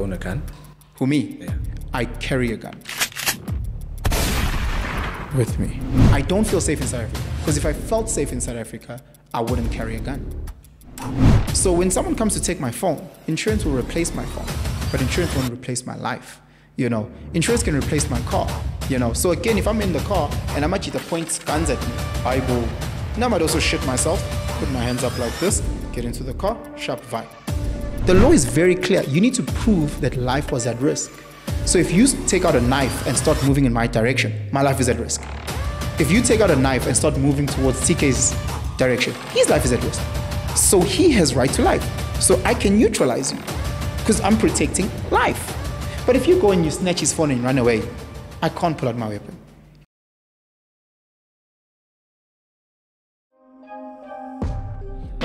own a gun? Who me? Yeah. I carry a gun with me. I don't feel safe in South Africa because if I felt safe in South Africa, I wouldn't carry a gun. So when someone comes to take my phone, insurance will replace my phone, but insurance won't replace my life. You know, insurance can replace my car. You know, so again, if I'm in the car and I'm actually the points guns at me, I will. Now I might also shit myself, put my hands up like this, get into the car, sharp vibe. The law is very clear. You need to prove that life was at risk. So if you take out a knife and start moving in my direction, my life is at risk. If you take out a knife and start moving towards TK's direction, his life is at risk. So he has right to life. So I can neutralize you because I'm protecting life. But if you go and you snatch his phone and run away, I can't pull out my weapon.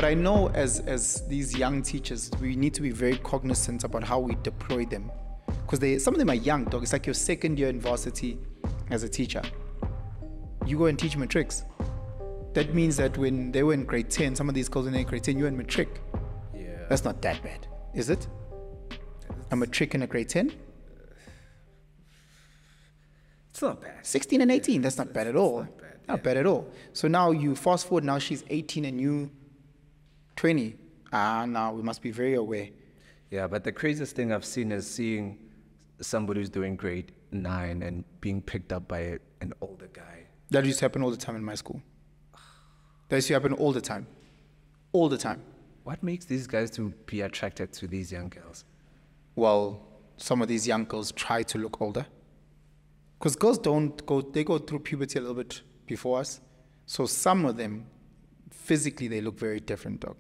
I know as, as these young teachers, we need to be very cognizant about how we deploy them. Because they some of them are young, dog. It's like your second year in varsity as a teacher. You go and teach matrics. That means that when they were in grade 10, some of these girls when they were in grade 10, you were in matric. Yeah. That's not that bad, is it? I'm A matric in a grade 10? It's not bad. 16 and 18, that's not bad at all. not bad, Not bad at all. So now you fast forward, now she's 18 and you 20. Ah, now we must be very aware. Yeah, but the craziest thing I've seen is seeing somebody who's doing grade nine and being picked up by an older guy. That used to happen all the time in my school. That used to happen all the time. All the time. What makes these guys to be attracted to these young girls? Well, some of these young girls try to look older. Because girls don't go, they go through puberty a little bit before us. So some of them, physically, they look very different, dog.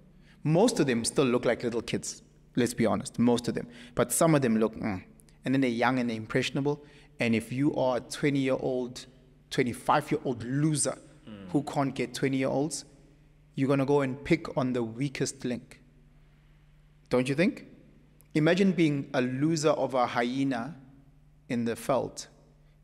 Most of them still look like little kids, let's be honest, most of them. But some of them look, mm. and then they're young and they're impressionable. And if you are a 20 year old, 25 year old loser who can't get 20 year olds, you're going to go and pick on the weakest link. Don't you think? Imagine being a loser of a hyena in the veld.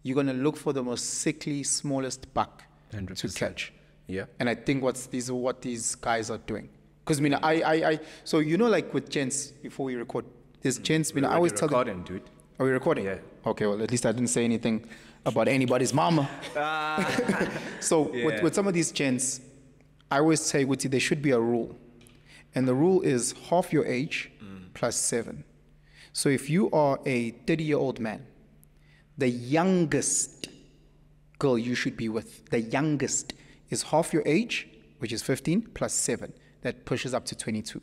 You're going to look for the most sickly, smallest buck to 100%. catch. Yeah. And I think what's these are what these guys are doing. Because I mean, I, I, I, so you know, like with gents, before we record, there's gents. I mean, I always tell them, recording, dude. are we recording? Yeah. Okay, well, at least I didn't say anything about anybody's mama. so with, Yeah. with some of these gents, I always say, Wuti, there should be a rule. And the rule is half your age plus seven. So if you are a 30 year old man, the youngest girl you should be with, the youngest, is half your age, which is 15, plus seven. That pushes up to 22.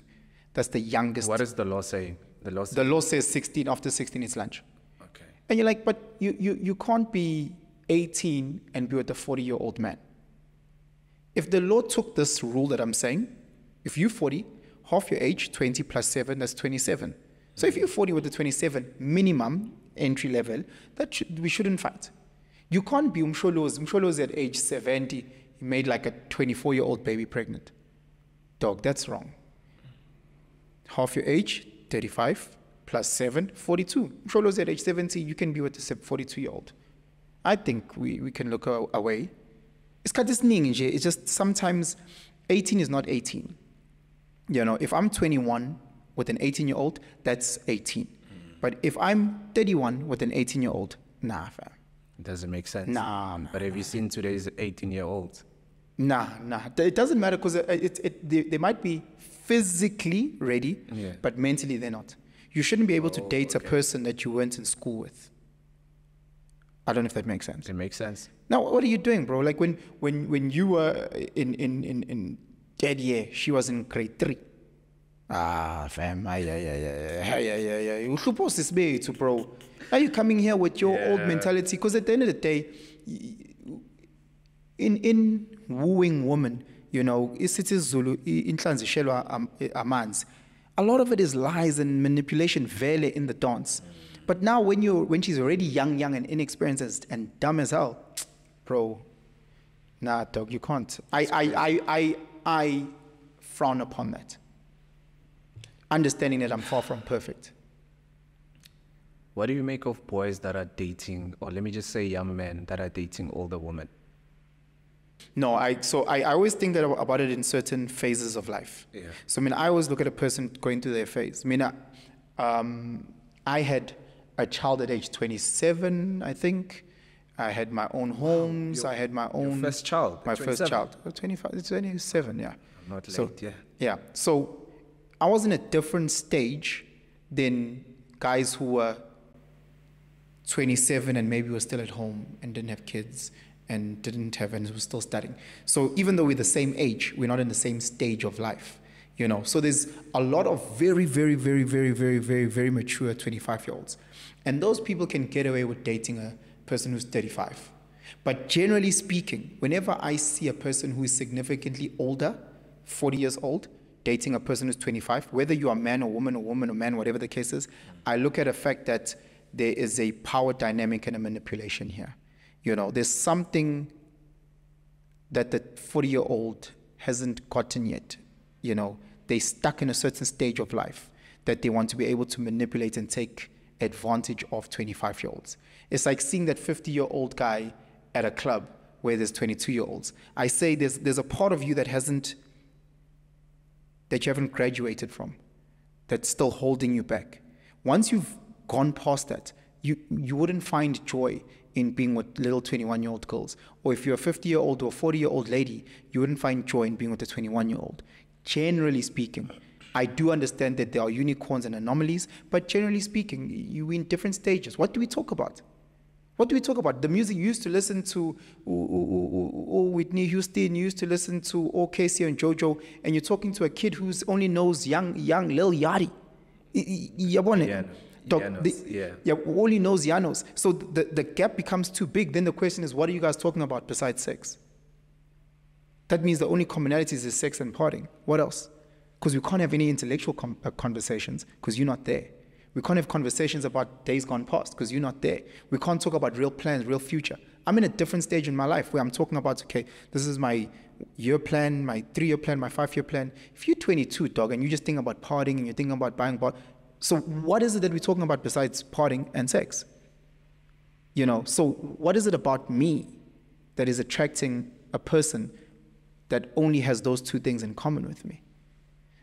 That's the youngest. What is the law saying? The law say the law says 16, after 16 it's lunch. Okay. And you're like, but you, you, you can't be 18 and be with a 40 year old man. If the law took this rule that I'm saying, if you're 40, half your age, 20 plus 7, that's 27. So if you're 40 with the 27 minimum entry level, that should, we shouldn't fight. You can't be uMsholozi. uMsholozi at age 70, he made like a 24 year old baby pregnant. Dog, that's wrong. Half your age, 35, plus 7, 42. uMsholozi at age 70, you can be with a 42 year old. I think we, we can look away. It's nje. It's just sometimes 18 is not 18. You know, if I'm 21 with an 18 year old, that's 18. Hmm. But if I'm 31 with an 18 year old, nah, fam. It doesn't make sense. Nah, nah. But have you seen today's 18 year olds? Nah, nah. It doesn't matter because it, it, it, they, they might be physically ready, Yeah. but mentally they're not. You shouldn't be able to date a person that you weren't in school with. I don't know if that makes sense. It makes sense. Now, what are you doing, bro? Like when, when, when you were in, in, in, in third year, she was in grade three. Ah, fam. Ah, yeah, yeah, yeah, yeah, yeah, yeah, yeah. You're supposed to be it, bro. Are you coming here with your old mentality? Because at the end of the day, in, in wooing woman, you know, isithi inhlanzishelwa am- amanzi. A lot of it is lies and manipulation, vele in the dance. But now, when you when she's already young, young and inexperienced and dumb as hell, bro, nah, dog, you can't. I, I, I, I, I frown upon that. Understanding that I'm far from perfect. What do you make of boys that are dating, or let me just say young men that are dating older women? No, I so I, I always think that about it in certain phases of life. Yeah. So I mean, I always look at a person going through their phase. I mean, I, um, I had a child at age 27, I think. I had my own homes. I had my own. first child My first 27? child. Uh, 25, 27, yeah. Not So- late, yeah. Yeah. So I was in a different stage than guys who were 27 and maybe were still at home and didn't have kids and didn't have and was still studying. So even though we're the same age, we're not in the same stage of life. You know, so there's a lot of very, very, very, very, very, very, very mature 25 year olds. And those people can get away with dating a person who's 35. But generally speaking, whenever I see a person who is significantly older, 40 years old, dating a person who's 25, whether you are man or woman or woman or man, whatever the case is, I look at the fact that there is a power dynamic and a manipulation here. You know, there's something that the 40 year old hasn't gotten yet. You know, they're stuck in a certain stage of life that they want to be able to manipulate and take advantage of 25 year olds. It's like seeing that 50 year old guy at a club where there's 22 year olds. I say there's, there's a part of you that hasn't, that you haven't graduated from, that's still holding you back. Once you've gone past that, you, you wouldn't find joy in being with little 21 year old girls. Or if you're a 50 year old or 40 year old lady, you wouldn't find joy in being with a 21 year old. Generally speaking, I do understand that there are unicorns and anomalies, but generally speaking, you're in different stages. What do we talk about? What do we talk about? The music you used to listen to, ooh, ooh, ooh, Whitney Houston, you used to listen to oh, K-Ci and JoJo, and you're talking to a kid who's only knows young, young Lil Yachty. Y- Dog, the- yeah. yeah, all he knows Yanos. So the, the gap becomes too big. Then the question is, what are you guys talking about besides sex? That means the only commonalities is sex and partying. What else? Because we can't have any intellectual com- uh, conversations because you're not there. We can't have conversations about days gone past because you're not there. We can't talk about real plans, real future. I'm in a different stage in my life where I'm talking about, okay, this is my year plan, my three year plan, my five year plan. If you're 22, dog, and you just think about partying and you're thinking about buying, bar- so what is it that we're talking about besides partying and sex? You know, so what is it about me that is attracting a person that only has those two things in common with me?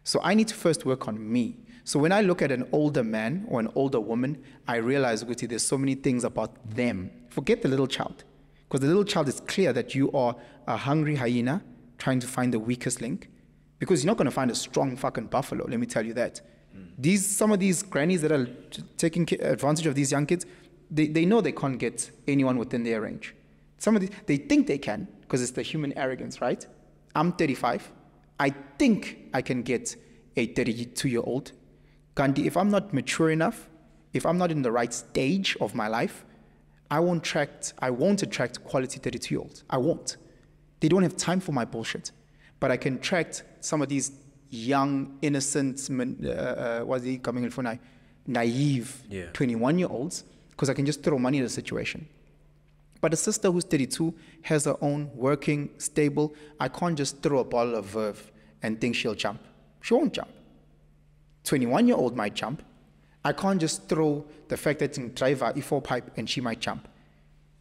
So I need to first work on me. So when I look at an older man or an older woman, I realize, Guti, there's so many things about them. Forget the little child. Because the little child is clear that you are a hungry hyena trying to find the weakest link. Because you're not going to find a strong fucking buffalo, let me tell you that. These, some of these grannies that are taking advantage of these young kids, they, they know they can't get anyone within their range. Some of these, they think they can because it's the human arrogance, right? I'm 35. I think I can get a 32 year old. Gandhi, if I'm not mature enough, if I'm not in the right stage of my life, I won't attract, I won't attract quality 32 year olds. I won't. They don't have time for my bullshit. But I can attract some of these young, innocent, uh, uh, what's he coming in for now? Naive Yeah. 21 year olds because I can just throw money at the situation. But a sister who's 32 has her own working, stable. I can't just throw a bottle of Veuve and think she'll jump. She won't jump. 21 year old might jump. I can't just throw the fact that in driver E4 pipe and she might jump.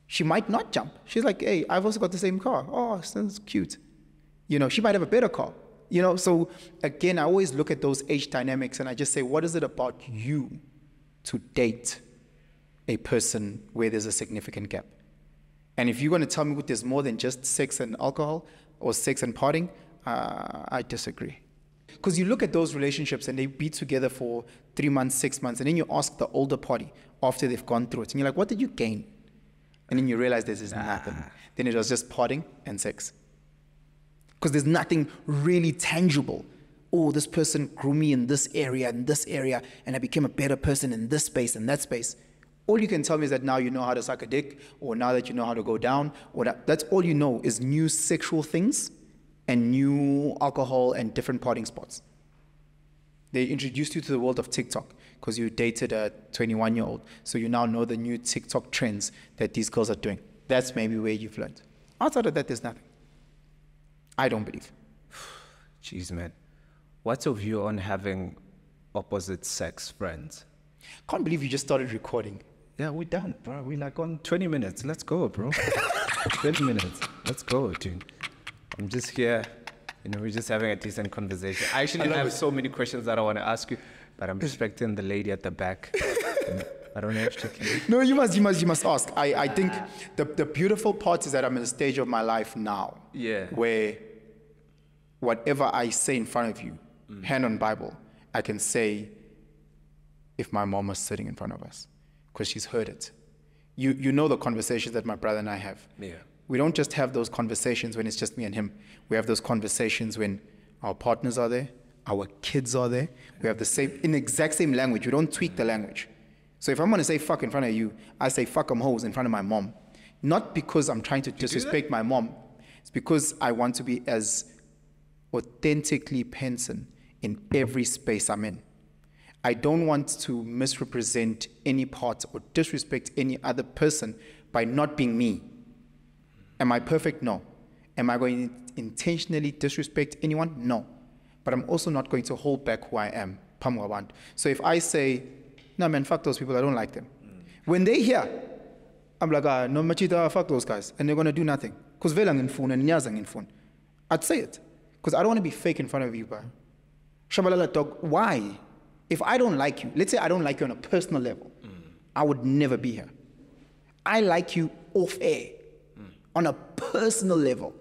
She might not jump. She's like, hey, I've also got the same car. Oh, that's cute. You know, she might have a better car. You know, so again, I always look at those age dynamics and I just say, what is it about you to date a person where there's a significant gap? And if you're going to tell me what there's more than just sex and alcohol or sex and partying, uh, I disagree. Because you look at those relationships and they be together for three months, six months, and then you ask the older party after they've gone through it, and you're like, what did you gain? And then you realize this is nothing. Then it was just partying and sex. Because there's nothing really tangible. Oh, this person grew me in this area, in this area, and I became a better person in this space and that space. All you can tell me is that now you know how to suck a dick, or now that you know how to go down, or that, that's all you know is new sexual things and new alcohol and different partying spots. They introduced you to the world of TikTok because you dated a 21 year old. So you now know the new TikTok trends that these girls are doing. That's maybe where you've learned. Outside of that, there's nothing. I don't believe. Jeez, man. What's your view on having opposite sex friends? Can't believe you just started recording. Yeah, we're done, bro. We're like on 20 minutes. Let's go, bro. 20 minutes. Let's go, dude. I'm just here. You know, we're just having a decent conversation. I actually have so many questions that I want to ask you, but I'm respecting the lady at the back. I don't have chicken. No, you must, you must, you must ask. I, I think the, the beautiful part is that I'm in a stage of my life now Yeah. where whatever I say in front of you, Mm. hand on Bible, I can say if my mom was sitting in front of us because she's heard it. You, you know the conversations that my brother and I have. Yeah. We don't just have those conversations when it's just me and him. We have those conversations when our partners are there, our kids are there. We have the same, in the exact same language. We don't tweak the language. So if I'm going to say fuck in front of you, I say fuck I'm hoes in front of my mom. Not because I'm trying to disrespect my mom. It's because I want to be as authentically Penson in every space I'm in. I don't want to misrepresent any part or disrespect any other person by not being me. Am I perfect? No. Am I going to intentionally disrespect anyone? No. But I'm also not going to hold back who I am. Pamwaband. So if I say, no man, fuck those people, I don't like them. Mm. When they hear, I'm like, ah, no machita, fuck those guys. And they're going to do nothing. Because velang in phone and nyazang in phone. I'd say it. Because I don't want to be fake in front of you, bro. Shabalala dog, why? If I don't like you, let's say I don't like you on a personal level, mm. I would never be here. I like you off air, mm. on a personal level.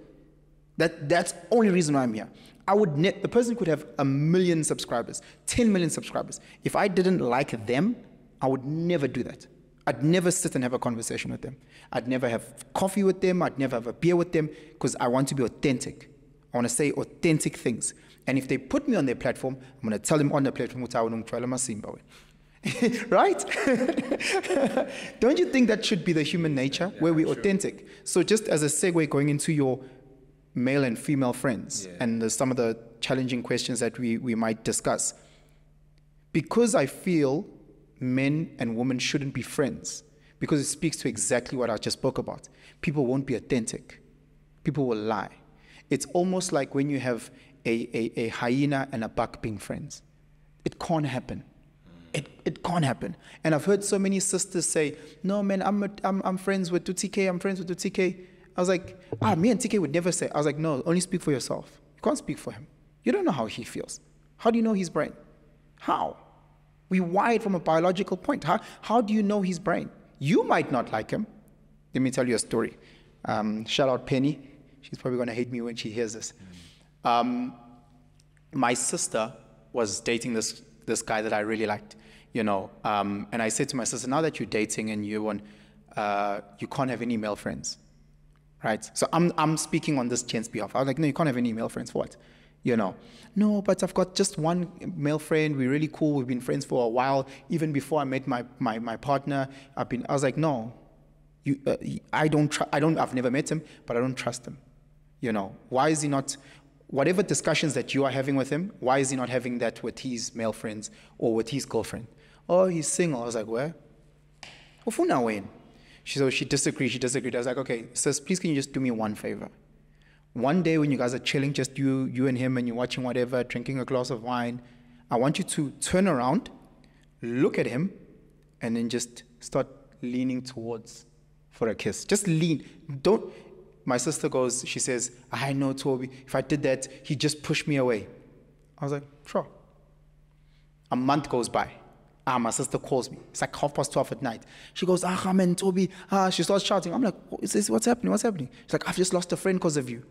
That, that's only reason why I'm here. I would net, the person could have a million subscribers, 10 million subscribers. If I didn't like them, I would never do that. I'd never sit and have a conversation with them. I'd never have coffee with them. I'd never have a beer with them because I want to be authentic. I want to say authentic things. And if they put me on their platform, I'm going to tell them on the platform, "Uthi awunongithwala amasimba wena." right? Don't you think that should be the human nature where we're authentic? So, just as a segue going into your male and female friends Yeah. and the, some of the challenging questions that we, we might discuss, because I feel men and women shouldn't be friends, because it speaks to exactly what I just spoke about. People won't be authentic, people will lie. It's almost like when you have a, a, a hyena and a buck being friends. It can't happen. It, it can't happen. And I've heard so many sisters say, no, man, I'm, a, I'm, I'm friends with TK, I'm friends with TK. I was like, ah, me and TK would never say. I was like, no, only speak for yourself. You can't speak for him. You don't know how he feels. How do you know his brain? How? We wired from a biological point. How, how do you know his brain? You might not like him. Let me tell you a story. Um, shout out Penny. She's probably going to hate me when she hears this. Um, my sister was dating this, this guy that I really liked, you know. Um, and I said to my sister, now that you're dating and you want, uh, you can't have any male friends, right? So I'm, I'm speaking on this chance behalf. I was like, no, you can't have any male friends. For what? You know, no, but I've got just one male friend. We're really cool. We've been friends for a while. Even before I met my, my, my partner, I've been, I was like, no, you, uh, I don't, tr- I don't, I've never met him, but I don't trust him. You know, why is he not, whatever discussions that you are having with him, why is he not having that with his male friends or with his girlfriend? Oh, he's single. I was like, where? Ufuna when? She so she disagreed. She disagreed. I was like, okay, sis, please can you just do me one favor? One day when you guys are chilling, just you, you and him, and you're watching whatever, drinking a glass of wine, I want you to turn around, look at him, and then just start leaning towards for a kiss. Just lean. Don't. My sister goes. She says, "I know, Toby. If I did that, he'd just push me away." I was like, "Sure." A month goes by. Ah, my sister calls me. It's like half past 12 at night. She goes, Ah, man, Toby. Ah, she starts shouting. I'm like, what is this? What's happening? What's happening? She's like, I've just lost a friend because of you.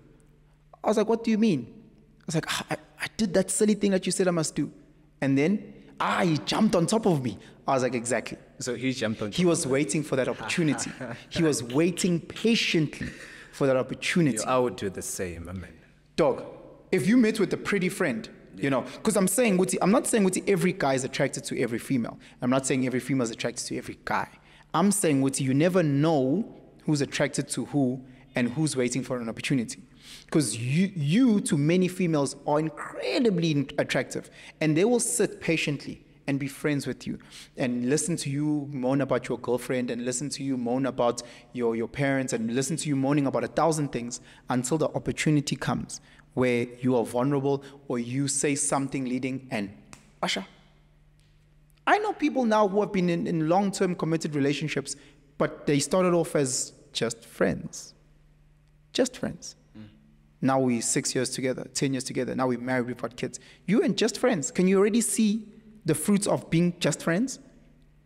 I was like, What do you mean? I was like, ah, I, I did that silly thing that you said I must do. And then, ah, he jumped on top of me. I was like, Exactly. So he jumped on. He was waiting for that opportunity. he was waiting patiently for that opportunity. I would do the same. I mean, Dog, if you met with a pretty friend, you know, because I'm saying, I'm not saying every guy is attracted to every female. I'm not saying every female is attracted to every guy. I'm saying, you never know who's attracted to who and who's waiting for an opportunity. Because you, you, to many females, are incredibly attractive, and they will sit patiently and be friends with you and listen to you moan about your girlfriend and listen to you moan about your, your parents and listen to you moaning about a thousand things until the opportunity comes where you are vulnerable or you say something leading and Asha. I know people now who have been in, in long term committed relationships, but they started off as just friends. Just friends. Mm. Now we're six years together, 10 years together. Now we're married, we've got kids. You and just friends. Can you already see the fruits of being just friends?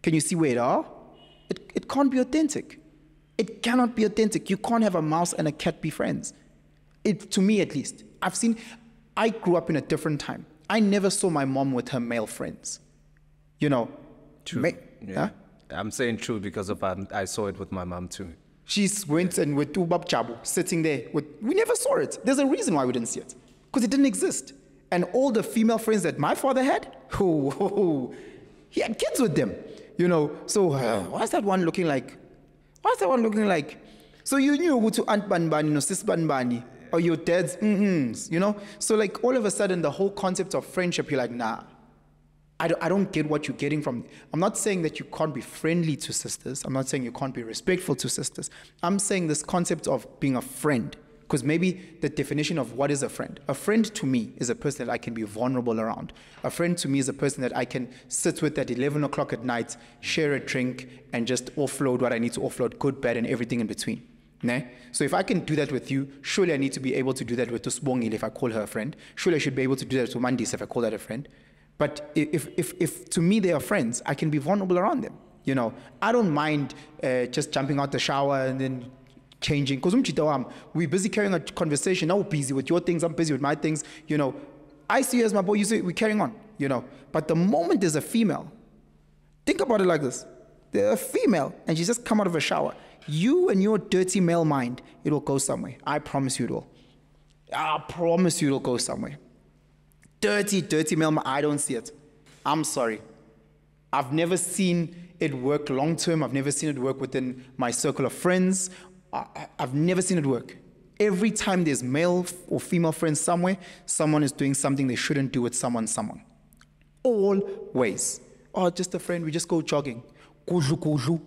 Can you see where it are? It, it can't be authentic. It cannot be authentic. You can't have a mouse and a cat be friends. It, to me, at least. I've seen, I grew up in a different time. I never saw my mom with her male friends. You know, True. ma- Yeah. huh? I'm saying true because of um, I saw it with my mom too. She's went and with Ubab Chabu sitting there. With, we never saw it. There's a reason why we didn't see it. Because it didn't exist. And all the female friends that my father had, oh, he had kids with them. You know, so uh, why is that one looking like? Why is that one looking like? So you knew who to Aunt Banbani, no Sis Banbani, or your dad's mm-hms, you know? So like all of a sudden the whole concept of friendship, you're like, nah, I don't, I don't get what you're getting from. I'm not saying that you can't be friendly to sisters. I'm not saying you can't be respectful to sisters. I'm saying this concept of being a friend. Because maybe the definition of what is a friend. A friend to me is a person that I can be vulnerable around. A friend to me is a person that I can sit with at 11 o'clock at night, share a drink, and just offload what I need to offload, good, bad, and everything in between. Ne? So if I can do that with you, surely I need to be able to do that with Tusbongile if I call her a friend. Surely I should be able to do that with Mandis if I call that a friend. But if, if, if to me they are friends, I can be vulnerable around them. You know, I don't mind uh, just jumping out the shower and then changing. Because we're busy carrying a conversation. Now we're busy with your things, I'm busy with my things. You know, I see you as my boy, you see, we're carrying on. You know, but the moment there's a female, think about it like this: there's a female, and she's just come out of a shower. You and your dirty male mind, it will go somewhere. I promise you it will. I promise you it'll go somewhere dirty, dirty mail. I don't see it. I'm sorry. I've never seen it work long term. I've never seen it work within my circle of friends. I, I've never seen it work. Every time there's male or female friends somewhere, someone is doing something they shouldn't do with someone, someone. Always. Oh, just a friend, we just go jogging.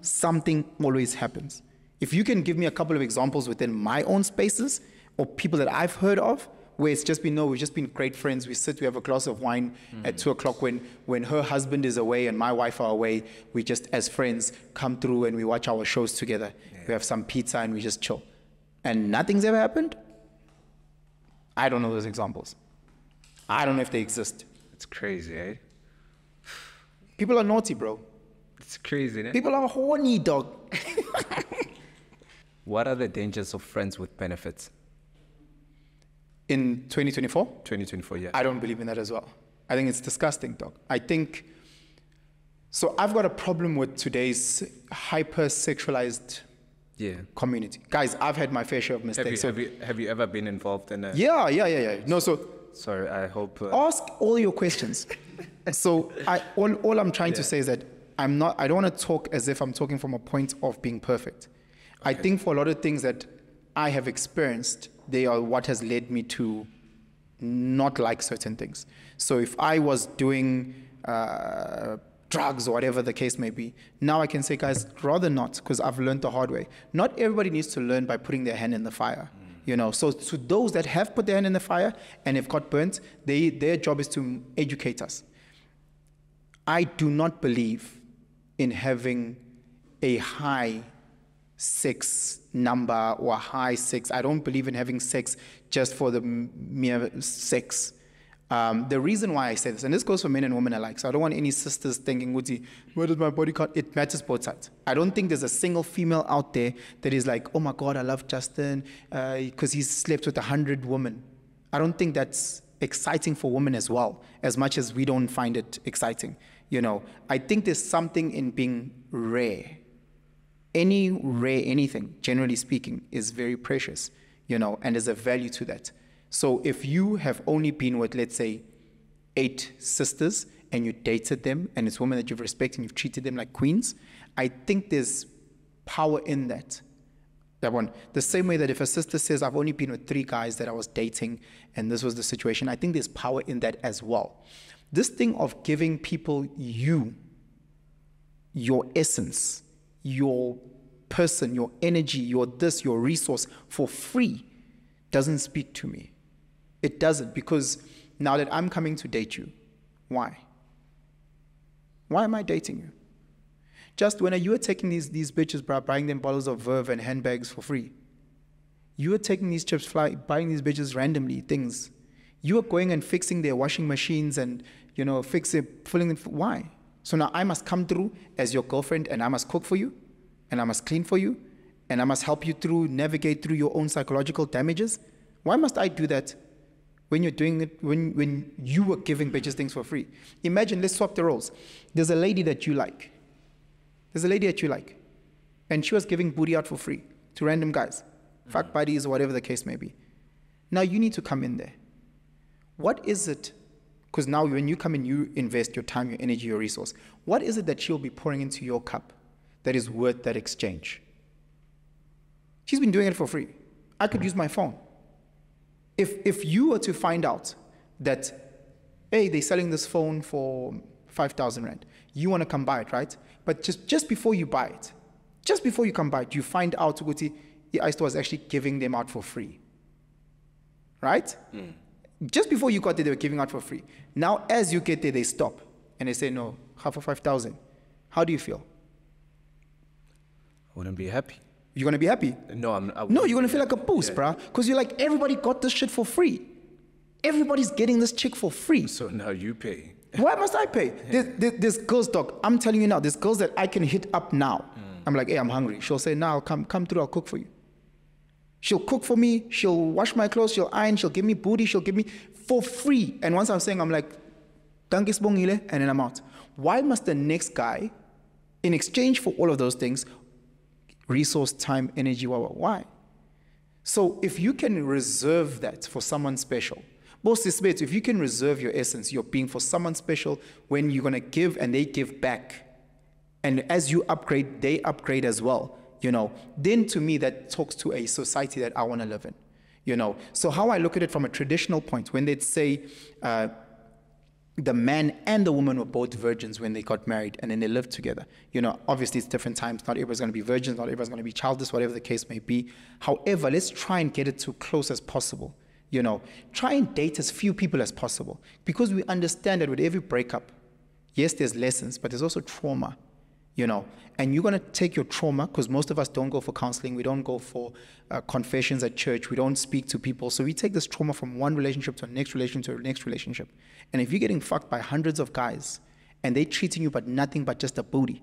Something always happens. If you can give me a couple of examples within my own spaces or people that I've heard of, where it's just been, no, we've just been great friends. We sit, we have a glass of wine at two o'clock when, when her husband is away and my wife are away. We just, as friends, come through and we watch our shows together. We have some pizza and we just chill. And nothing's ever happened? I don't know those examples. I don't know if they exist. It's crazy, eh? People are naughty, bro. It's crazy, eh? People are horny, dog. What are the dangers of friends with benefits? In 2024, 2024, yeah. I don't believe in that as well. I think it's disgusting, dog. I think. So I've got a problem with today's hyper-sexualized yeah. community, guys. I've had my fair share of Have you, mistakes. have, you, have you ever been involved in a. yeah, yeah, yeah, yeah. No, so Sorry, I hope. Uh, ask all your questions. so I, all, all I'm trying to say is that I'm not. I don't want to talk as if I'm talking from a point of being perfect. I think for a lot of things that I have experienced, they are what has led me to not like certain things. So if I was doing uh, drugs or whatever the case may be, now I can say, guys, rather not, because I've learned the hard way. Not everybody needs to learn by putting their hand in the fire. You know, so to those that have put their hand in the fire and have got burnt, they, their job is to educate us. I do not believe in having a high sex number or high sex. I don't believe in having sex just for the mere sex. Um, the reason why I say this, and this goes for men and women alike, so I don't want any sisters thinking, Uti, where does my body count? It matters both sides. I don't think there's a single female out there that is like, oh my God, I love Justin because he's slept with a hundred women. I don't think that's exciting for women as well, as much as we don't find it exciting. You know, I think there's something in being rare any rare anything, generally speaking, is very precious, you know, and there's a value to that. So if you have only been with, let's say, eight sisters and you dated them and it's women that you've respected and you've treated them like queens, I think there's power in that. That one. The same way that if a sister says, I've only been with three guys that I was dating and this was the situation, I think there's power in that as well. This thing of giving people you, your essence, your person, your energy, your this, your resource for free doesn't speak to me. It doesn't because now that I'm coming to date you, why? Why am I dating you? Just when you were taking these, these bitches, bro, buying them bottles of Veuve and handbags for free. You were taking these trips, fly, buying these bitches randomly, things. You were going and fixing their washing machines and, you know, fixing, filling them. Why? So now I must come through as your girlfriend and I must cook for you and I must clean for you and I must help you through, navigate through your own psychological damages. Why must I do that when you're doing it, when, when you were giving bitches things for free? Imagine, let's swap the roles. There's a lady that you like. There's a lady that you like. And she was giving booty out for free to random guys, fuck mm-hmm. buddies or whatever the case may be. Now you need to come in there. What is it? Because now when you come in, you invest your time, your energy, your resource. What is it that she'll be pouring into your cup that is worth that exchange? She's been doing it for free. I could use my phone. If, if you were to find out that, hey, they're selling this phone for 5,000 Rand, you want to come buy it, right? But just, just before you buy it, just before you come buy it, you find out Uguti, the iStore was actually giving them out for free. Right? Mm. Just before you got there, they were giving out for free. Now, as you get there, they stop and they say, no, half of 5,000. How do you feel? I wouldn't be happy. You're gonna be happy? No, I'm. no, you're gonna feel like a boost, yeah. bruh. Because you're like, everybody got this shit for free. Everybody's getting this chick for free. So now you pay. Why must I pay? There's, there's, there's, girls, dog. I'm telling you now, there's girls that I can hit up now. Mm. I'm like, hey, I'm hungry. She'll say, now come, come through, I'll cook for you. She'll cook for me. She'll wash my clothes. She'll iron. She'll give me booty. She'll give me for free. And once I'm saying, I'm like, and then I'm out. Why must the next guy, in exchange for all of those things, resource, time, energy, why? So if you can reserve that for someone special, both this if you can reserve your essence, your being for someone special when you're gonna give and they give back, and as you upgrade, they upgrade as well, you know, then to me that talks to a society that I wanna live in. You know, so how I look at it from a traditional point, when they'd say, uh, the man and the woman were both virgins when they got married and then they lived together. You know, obviously it's different times. Not everyone's going to be virgins, not everyone's going to be childless, whatever the case may be. However, let's try and get it to close as possible. You know, try and date as few people as possible because we understand that with every breakup, yes, there's lessons, but there's also trauma you know and you're going to take your trauma because most of us don't go for counseling we don't go for uh, confessions at church we don't speak to people. So we take this trauma from one relationship to the next relationship to the next relationship. And if you're getting fucked by hundreds of guys and they're treating you but nothing but just a booty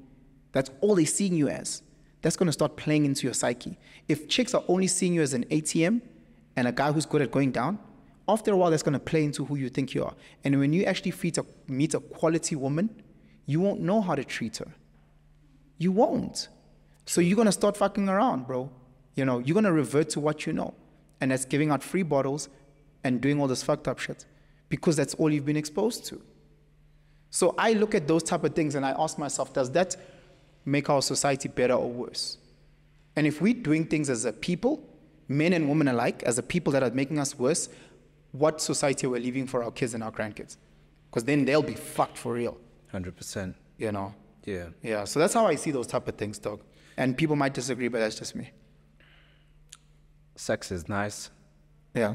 that's all they're seeing you as. That's going to start playing into your psyche. If chicks are only seeing you as an atm and a guy who's good at going down after a while that's going to play into who you think you are. And when you actually meet a, meet a quality woman you won't know how to treat her you won't. So you're gonna start fucking around, bro. You know, you're gonna revert to what you know. And that's giving out free bottles and doing all this fucked up shit. Because that's all you've been exposed to. So I look at those type of things and I ask myself, does that make our society better or worse? And if we're doing things as a people, men and women alike, as a people that are making us worse, what society are we leaving for our kids and our grandkids? Because then they'll be fucked for real. 100%. You know? Yeah. Yeah. So that's how I see those type of things, dog. And people might disagree, but that's just me. Sex is nice. Yeah.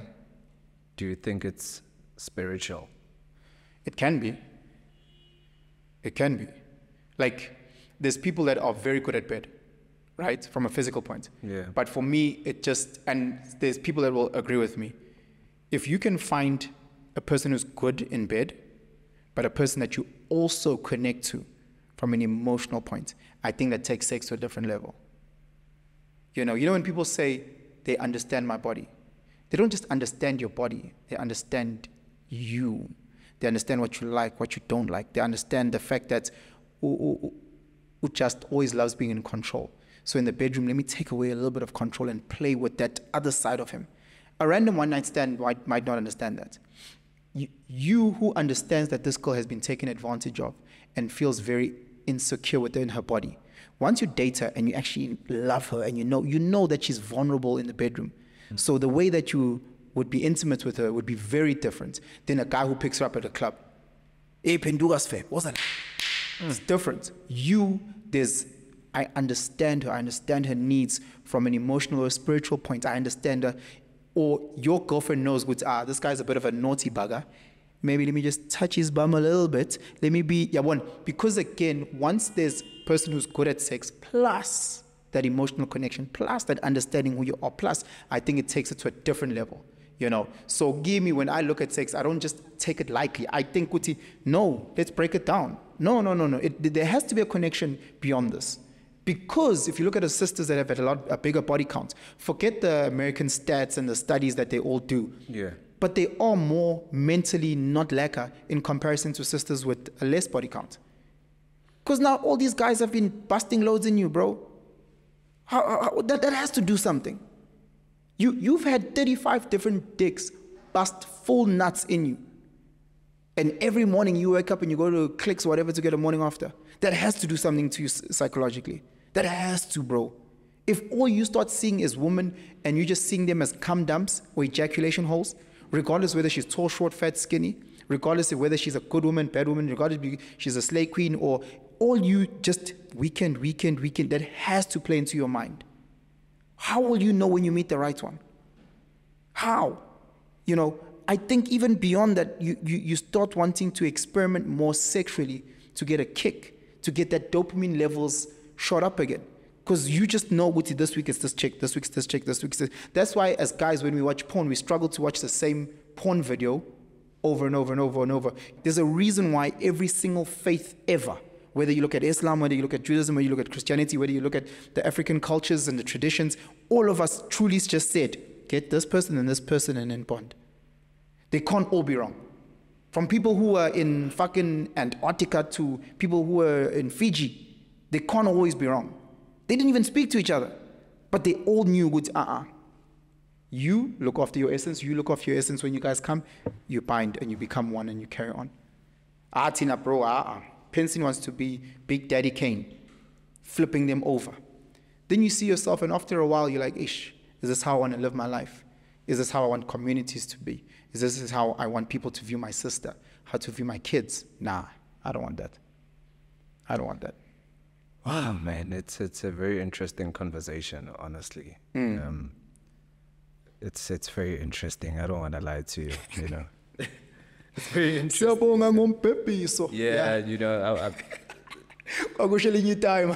Do you think it's spiritual? It can be. It can be. Like, there's people that are very good at bed, right? From a physical point. Yeah. But for me, it just, and there's people that will agree with me. If you can find a person who's good in bed, but a person that you also connect to, from an emotional point. I think that takes sex to a different level. You know, you know when people say they understand my body, they don't just understand your body, they understand you. They understand what you like, what you don't like. They understand the fact that who just always loves being in control. So in the bedroom, let me take away a little bit of control and play with that other side of him. A random one night stand might, might not understand that. You, you who understands that this girl has been taken advantage of and feels very insecure within her body. Once you date her and you actually love her and you know you know that she's vulnerable in the bedroom. Mm. So the way that you would be intimate with her would be very different than a guy who picks her up at a club. Hey, Pendugas fair. What's that? Mm. It's different. You, there's I understand her. I understand her needs from an emotional or spiritual point. I understand her. Or your girlfriend knows, which, ah, this guy's a bit of a naughty bugger maybe let me just touch his bum a little bit. Let me be, yeah, one. Because again, once there's person who's good at sex, plus that emotional connection, plus that understanding who you are, plus I think it takes it to a different level. You know, so give me when I look at sex, I don't just take it lightly. I think, Kuti, no, let's break it down. No, no, no, no. It, there has to be a connection beyond this. Because if you look at the sisters that have had a lot a bigger body count, forget the American stats and the studies that they all do. Yeah. But they are more mentally not lacquer in comparison to sisters with a less body count. Because now all these guys have been busting loads in you, bro. How, how, that, that has to do something. You, you've had 35 different dicks bust full nuts in you. And every morning you wake up and you go to clicks whatever to get a morning after. That has to do something to you psychologically. That has to, bro. If all you start seeing is women and you're just seeing them as cum dumps or ejaculation holes, regardless whether she's tall, short, fat, skinny, regardless of whether she's a good woman, bad woman, regardless she's a slay queen or all you just weekend, weekend, weekend, that has to play into your mind. How will you know when you meet the right one? How? You know, I think even beyond that, you, you, you start wanting to experiment more sexually to get a kick, to get that dopamine levels shot up again. Because you just know what this week is this chick, this week's this chick, this week's this. That's why, as guys, when we watch porn, we struggle to watch the same porn video over and over and over and over. There's a reason why every single faith ever, whether you look at Islam, whether you look at Judaism, whether you look at Christianity, whether you look at the African cultures and the traditions, all of us truly just said, get this person and this person and then bond. They can't all be wrong. From people who are in fucking Antarctica to people who are in Fiji, they can't always be wrong. They didn't even speak to each other, but they all knew good. Uh uh You look after your essence, you look after your essence. When you guys come, you bind and you become one and you carry on. Ah, Tina, bro, ah, uh Penson wants to be Big Daddy Kane, flipping them over. Then you see yourself, and after a while, you're like, ish, is this how I want to live my life? Is this how I want communities to be? Is this is how I want people to view my sister? How to view my kids? Nah, I don't want that. I don't want that. Wow, man, it's it's a very interesting conversation. Honestly, Mm. um, it's it's very interesting. I don't want to lie to you. You know, it's very interesting. Siyabonga ngombhebhiso. Yeah, you know, I, I, Kwakushelinye time.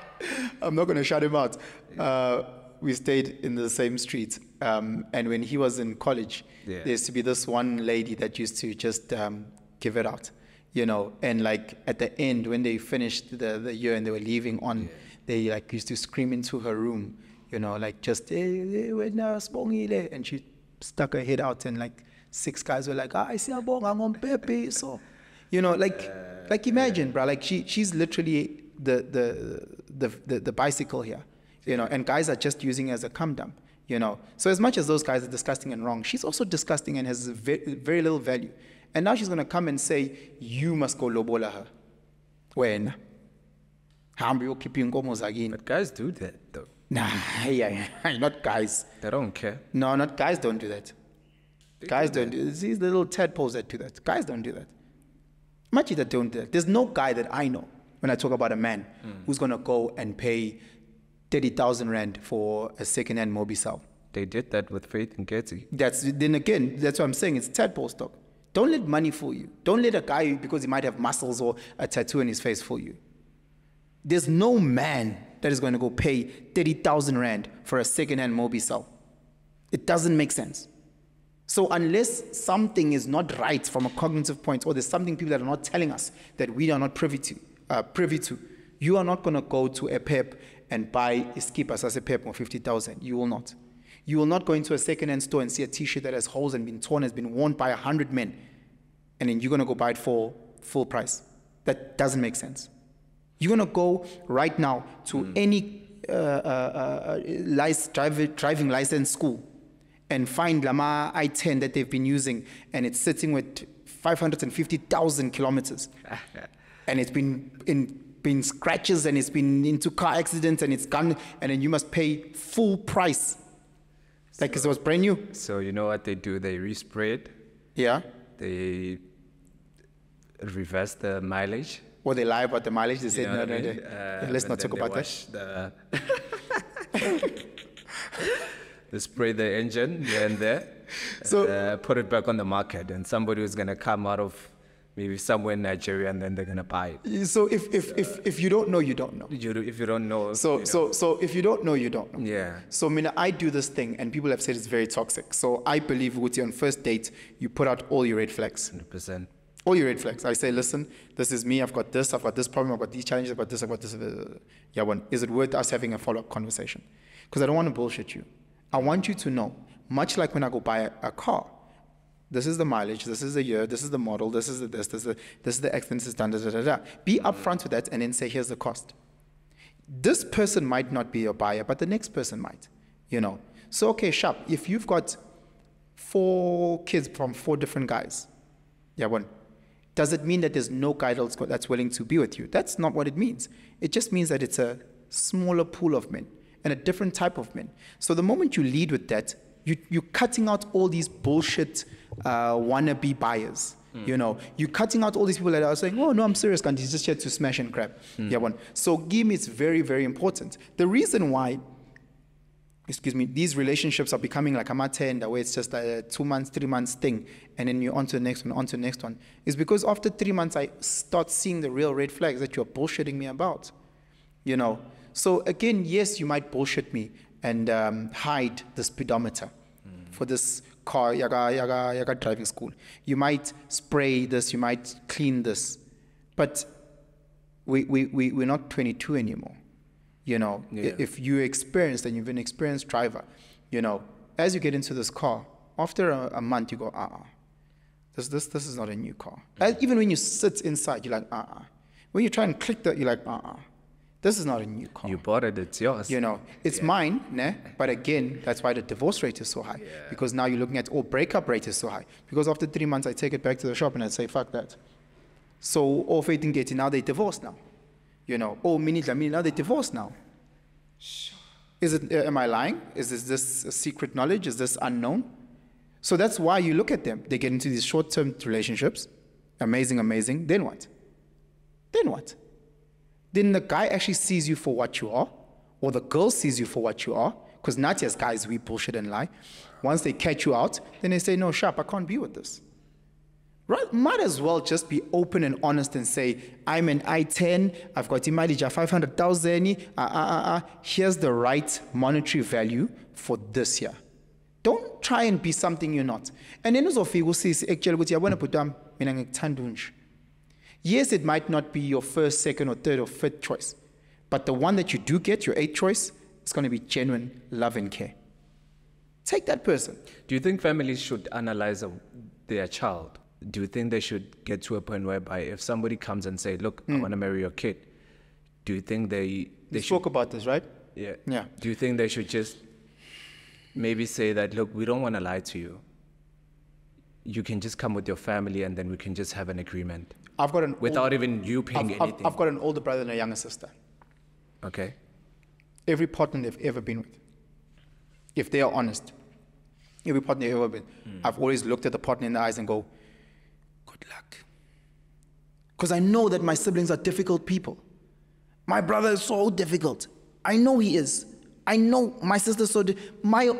I'm not going to shut him out. Uh, we stayed in the same street. Um, and when he was in college, Yeah. there used to be this one lady that used to just um, give it out, you know. And like at the end, when they finished the, the year and they were leaving on, they like used to scream into her room, you know, like just, hey, hey, wena sibongile. and she stuck her head out and like six guys were like, ah, siyabonga ngompepe. So, you know, like, like imagine, bro, like she, she's literally the, the, the, the, the bicycle here, you know, and guys are just using it as a come dump, you know. So as much as those guys are disgusting and wrong, she's also disgusting and has very, very little value. And now she's going to come and say, you must go lobola her. When? Hambi ukhipha inkomo zakini. but guys do that though. Nah, yeah, yeah, not guys. They don't care. No, not guys don't do that. guys don't do It's these little tadpoles that do that. Guys don't do that. Much that don't do that. There's no guy that I know when I talk about a man mm. who's gonna go and pay thirty thousand rand for a second-hand Mobicel. They did that with Faith Nketsi. That's then again, that's what I'm saying. It's tadpole stock. Don't let money fool you. Don't let a guy because he might have muscles or a tattoo on his face fool you. There's no man that is going to go pay 30,000 rand for a second-hand Mobicel. It doesn't make sense. So unless something is not right from a cognitive point, or there's something people that are not telling us that we are not privy to, uh, privy to, you are not going to go to a pep and buy a skipper as a pep for 50,000. You will not. You will not go into a second-hand store and see a T-shirt that has holes and been torn, has been worn by a hundred men, and then you're going to go buy it for full price. That doesn't make sense. You're going to go right now to any uh, uh, uh, lic- drive, driving license school and find Lama I-10 that they've been using, and it's sitting with 550,000 kilometers, and it's been in been scratches and it's been into car accidents and it's gone, and then you must pay full price, like it was brand new. So you know what they do? They respray it. Yeah, They reverse the mileage. or they lie about the mileage. They said no, no, no. Uh, let's not talk about that. The they spray the engine here and there. So- uh, put it back on the market, and somebody who's gonna come out of maybe somewhere in Nigeria, and then they're gonna buy it. So if, if, if, if you don't know, you don't know. You, if you don't know, So, you know. so, so if you don't know, you don't know. yeah, So, Mina, I do this thing, and people have said it's very toxic. So, I believe with you on first date, you put out all your red flags. hundred percent. All your red flags. I say, listen, this is me. I've got this. I've got this problem. I've got these challenges. I've got this. I've got this. uh, Yeah, one. Is it worth us having a follow up conversation? Because I don't want to bullshit you. I want you to know, much like when I go buy a, a car, this is the mileage, this is the year, this is the model, this is the this, this is the, this is the is done, da, da, da, da. Be upfront with that and then say, here's the cost. This person might not be your buyer, but the next person might, you know. So, okay, sharp. If you've got four kids from four different guys, yeah, one. Does it mean that there's no guy that's that's willing to be with you? That's not what it means. It just means that it's a smaller pool of men and a different type of men. So the moment you lead with that, you, you're cutting out all these bullshit uh, wannabe buyers. You know, you're cutting out all these people that are saying, "Oh no, I'm serious, Gandhi. He's just here to smash and grab." Yeah, one. So game is very, very important. The reason why excuse me, these relationships are becoming like a matenda where it's just a two months, three months thing, and then you're on to the next one, on to the next one, is because after three months I start seeing the real red flags that you're bullshitting me about. You know? So again, yes, you might bullshit me and um, hide the speedometer for this car, yaga, yaga, yaga driving school. You might spray this, you might clean this. But we, we, we, we're not 22 anymore. You know, Yeah. if you're experienced and you've been an experienced driver, you know, as you get into this car, after a, a month, you go, uh uh this, this, this is not a new car. And even when you sit inside, you're like, uh uh When you try and click that, you're like, uh uh this is not a new car. You bought it, it's yours. You know, it's mine, ne? but again, that's why the divorce rate is so high. Because now you're looking at, oh, breakup rate is so high. Because after three months, I take it back to the shop and I say, fuck that. So, oh, Faith Nketsi, now they divorced now. You know, oh, Minnie Dlamini, now they divorced now. Is it, uh, am I lying? Is this, this a secret knowledge? Is this unknown? So that's why you look at them. They get into these short term relationships. Amazing, amazing. Then what? Then what? Then the guy actually sees you for what you are, or the girl sees you for what you are. Because not as guys, we bullshit and lie. Once they catch you out, then they say, no, sharp, I can't be with this. Right? Might as well just be open and honest and say, I'm an I-10, I've got of 500,000, uh, uh, uh, uh, here's the right monetary value for this year. Don't try and be something you're not. And then uzofika usisi ekutshela ukuthi yabona bhuti wami mina ngikuthanda. Yes, it might not be your first, second, or third, or fifth choice, but the one that you do get, your eighth choice, is going to be genuine love and care. Take that person. Do you think families should analyze a, their child? Do you think they should get to a point whereby if somebody comes and say, "Look, I hmm. want to marry your kid," do you think they We they should? spoke about this, right? Yeah. Yeah. Do you think they should just maybe say that, "Look, we don't want to lie to you. You can just come with your family, and then we can just have an agreement I've got an without even you paying I've, I've, anything." I've got an older brother and a younger sister. okay. Every partner they've ever been with, if they are honest, every partner they've ever been, hmm. I've always looked at the partner in the eyes and go, good luck. Because I know that my siblings are difficult people. My brother is so difficult. I know he is. I know my sister's so, di- my,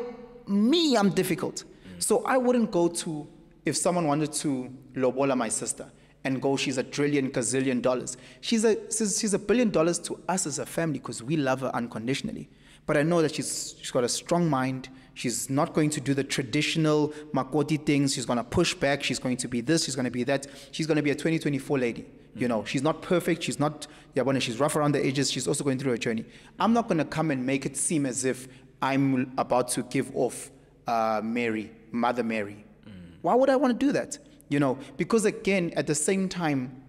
me, I'm difficult. Hmm. So I wouldn't go to, if someone wanted to lobola my sister and go, she's a trillion, gazillion dollars. She's a, she's she's a billion dollars to us as a family because we love her unconditionally. But I know that she's, she's got a strong mind. She's not going to do the traditional Makoti things. She's going to push back. She's going to be this. She's going to be that. She's going to be a 2024 lady. You know, she's not perfect. She's not, yeah, when she's rough around the edges. She's also going through a journey. I'm not going to come and make it seem as if I'm about to give off uh, Mary, Mother Mary. Why would I want to do that? You know, because again, at the same time,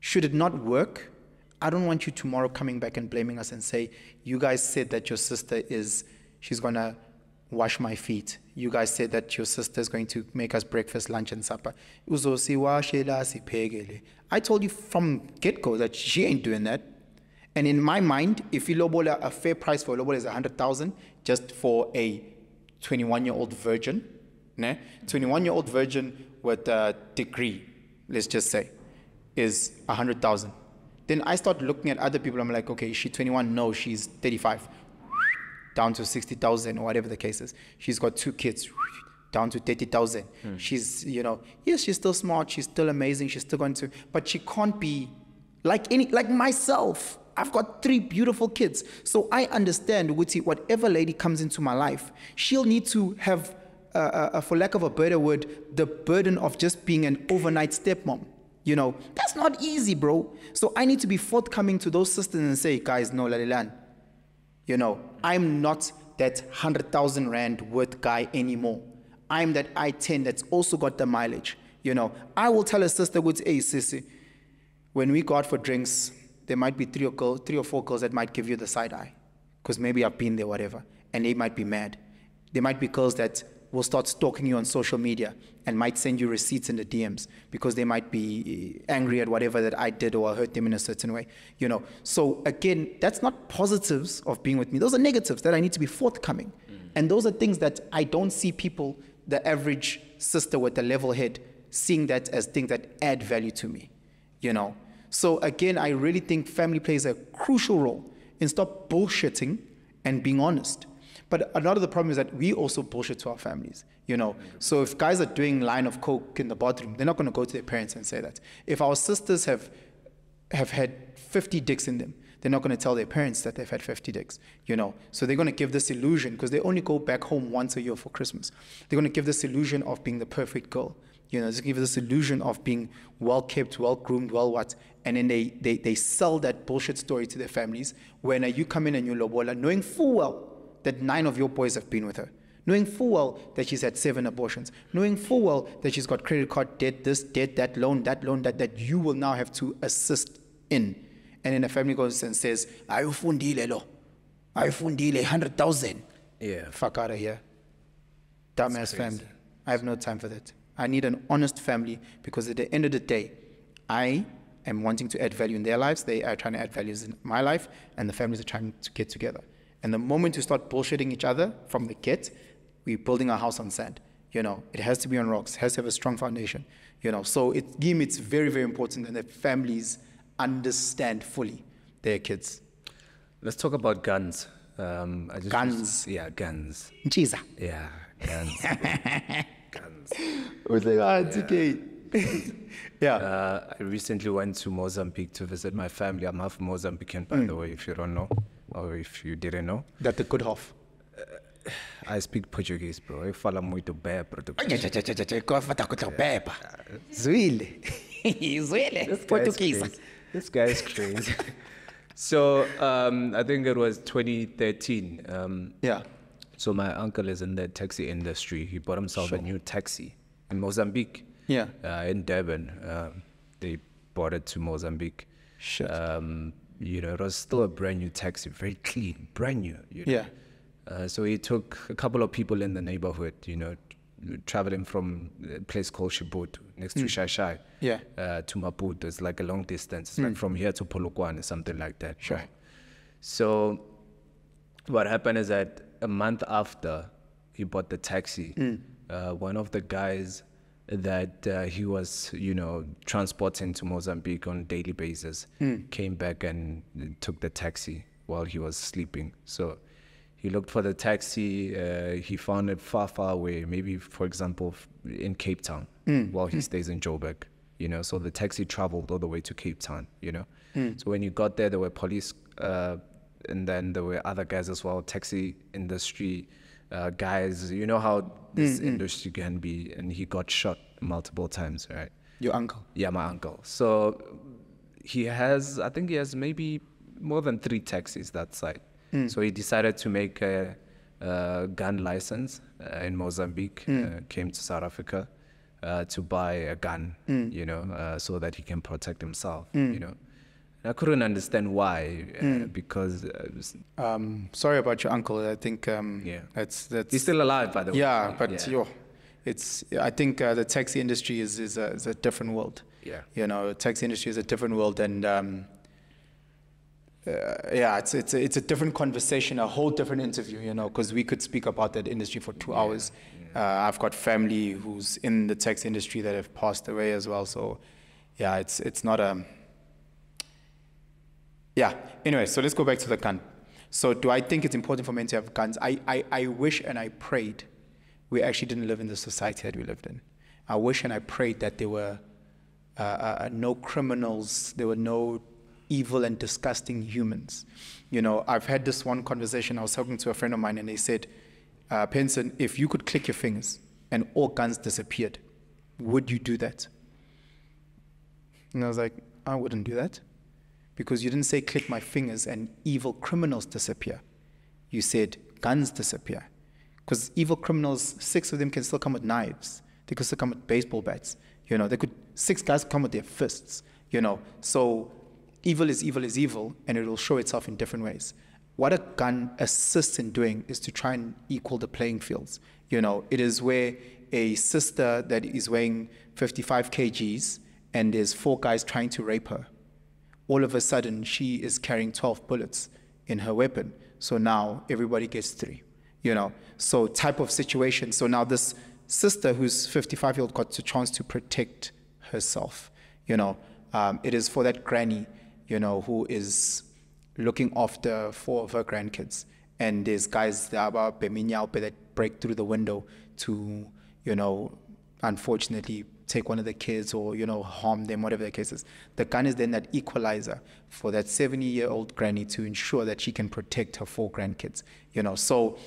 should it not work, I don't want you tomorrow coming back and blaming us and say, you guys said that your sister is, she's going to wash my feet. You guys said that your sister is going to make us breakfast, lunch, and supper. I told you from get-go that she ain't doing that. And in my mind, if Ilobola, a fair price for Ilobola is 100,000 just for a 21-year-old virgin, ne? 21-year-old virgin with a degree, let's just say, is 100,000. Then I start looking at other people. I'm like, okay, is she 21? No, she's 35. Down to 60,000 or whatever the case is. She's got two kids. down to 30,000. Hmm. She's, you know, yes, she's still smart, she's still amazing, she's still going to, but she can't be like any, like myself. I've got three beautiful kids. So I understand, Wuti, whatever lady comes into my life, she'll need to have, uh, for lack of a better word, the burden of just being an overnight stepmom. You know, that's not easy, bro. So I need to be forthcoming to those sisters and say, guys, no, Lalilan, you know, I'm not that 100,000 Rand worth guy anymore. I'm that I 10 that's also got the mileage. You know, I will tell a sister, would hey, sissy, when we go out for drinks, there might be three or, girl, three or four girls that might give you the side eye because maybe I've been there, whatever, and they might be mad. There might be girls that will start stalking you on social media and might send you receipts in the DMs because they might be eh, angry at whatever that I did or I hurt them in a certain way. You know, so again, that's not positives of being with me. Those are negatives that I need to be forthcoming, mm. and those are things that I don't see people, the average sister with a level head, seeing that as things that add value to me. You know, so again, I really think family plays a crucial role in stop bullshitting and being honest. But another the problem is that we also bullshit to our families, you know. So if guys are doing line of coke in the bathroom, they're not going to go to their parents and say that. If our sisters have have had 50 dicks in them, they're not going to tell their parents that they've had 50 dicks, you know. So they're going to give this illusion because they only go back home once a year for Christmas. They're going to give this illusion of being the perfect girl, you know. They give this illusion of being well kept, well groomed, well what, and then they, they, they sell that bullshit story to their families when you come in and you lobola, knowing full well that nine of your boys have been with her, knowing full well that she's had seven abortions, knowing full well that she's got credit card debt, this debt, that loan, that loan, that, that you will now have to assist in. And then the family goes and says, I Ayufundile lo. Ayufundile, 100,000. Yeah. Fuck out of here. Dumbass family. I have no time for that. I need an honest family because at the end of the day, I am wanting to add value in their lives. They are trying to add values in my life, and the families are trying to get together. And the moment you start bullshitting each other from the get, we're building a house on sand. You know, it has to be on rocks. It has to have a strong foundation. You know, so it, Gim, it's very, very important that families understand fully their kids. Let's talk about guns. Um, I just Guns. yeah, guns. Nchiza. Yeah, guns. guns. okay. yeah. Uh, I recently went to Mozambique to visit my family. I'm half Mozambican, by the way, if you don't know, or if you didn't know. That's the good half. I speak Portuguese, bro. Eu falo muito bem português. Zwile. Zwile. This guy's crazy. This guy's crazy. so um, I think it was 2013. Um, Yeah. so my uncle is in the taxi industry. He bought himself a new taxi in Mozambique. Yeah. Uh, in Durban. Um, they bought it to Mozambique. Shit. Um, you know, it was still a brand new taxi, very clean, brand new. You know? Yeah. Uh, so he took a couple of people in the neighborhood, you know, traveling from a place called Chibuto, next to Xai-Xai, Yeah. uh, to Maputo. It's like a long distance. It's like from here to Polokwane, something like that. Sure. right? So what happened is that a month after he bought the taxi, uh, one of the guys that uh, he was, you know, transporting to Mozambique on a daily basis came back and took the taxi while he was sleeping. So he looked for the taxi. Uh, he found it far, far away. Maybe, for example, in Cape Town, while he stays in Joburg. You know, so the taxi traveled all the way to Cape Town. You know, so when you got there, there were police, uh, and then there were other guys as well, taxi industry uh, guys. You know how this industry can be, and he got shot multiple times, right? Your uncle. Yeah, my uncle. So he has, I think he has maybe more than three taxis that side. So he decided to make a, a gun license uh, in Mozambique, uh, came to South Africa uh, to buy a gun, you know, uh, so that he can protect himself, you know. I couldn't understand why, uh, because uh, Um, sorry about your uncle. I think um, Yeah. that's that's he's still alive, by the way. yeah, but yeah. yo, it's I think uh, the taxi industry is is a, is a different world. Yeah. You know, the taxi industry is a different world, and um, uh, yeah, it's it's a, it's a different conversation, a whole different interview. You know, because we could speak about that industry for two hours. Uh, I've got family who's in the taxi industry that have passed away as well. So, yeah, it's it's not a yeah. Anyway, so let's go back to the gun. So, do I think it's important for men to have guns? I, I, I wish and I prayed we actually didn't live in the society that we lived in. I wish and I prayed that there were uh, uh, no criminals, there were no evil and disgusting humans. You know, I've had this one conversation. I was talking to a friend of mine, and they said, uh, Penson, if you could click your fingers and all guns disappeared, would you do that? And I was like, I wouldn't do that. Because you didn't say click my fingers and evil criminals disappear. You said guns disappear. Because evil criminals, six of them can still come with knives. They could still come with baseball bats. You know, they could six guys come with their fists. You know, so evil is evil is evil, and it will show itself in different ways. What a gun assists in doing is to try and equal the playing fields. You know, it is where a sister that is weighing 55 kgs and there's four guys trying to rape her. All of a sudden, she is carrying 12 bullets in her weapon. So now everybody gets three. You know, so type of situation. So now this sister who's 55 year old got the chance to protect herself. You know, um, it is for that granny you know, who is looking after four of her grandkids. And there's guys that that break through the window to, you know, unfortunately take one of the kids or, you know, harm them, whatever the case is. The gun is then that equalizer for that 70 year old granny to ensure that she can protect her four grandkids, you know. So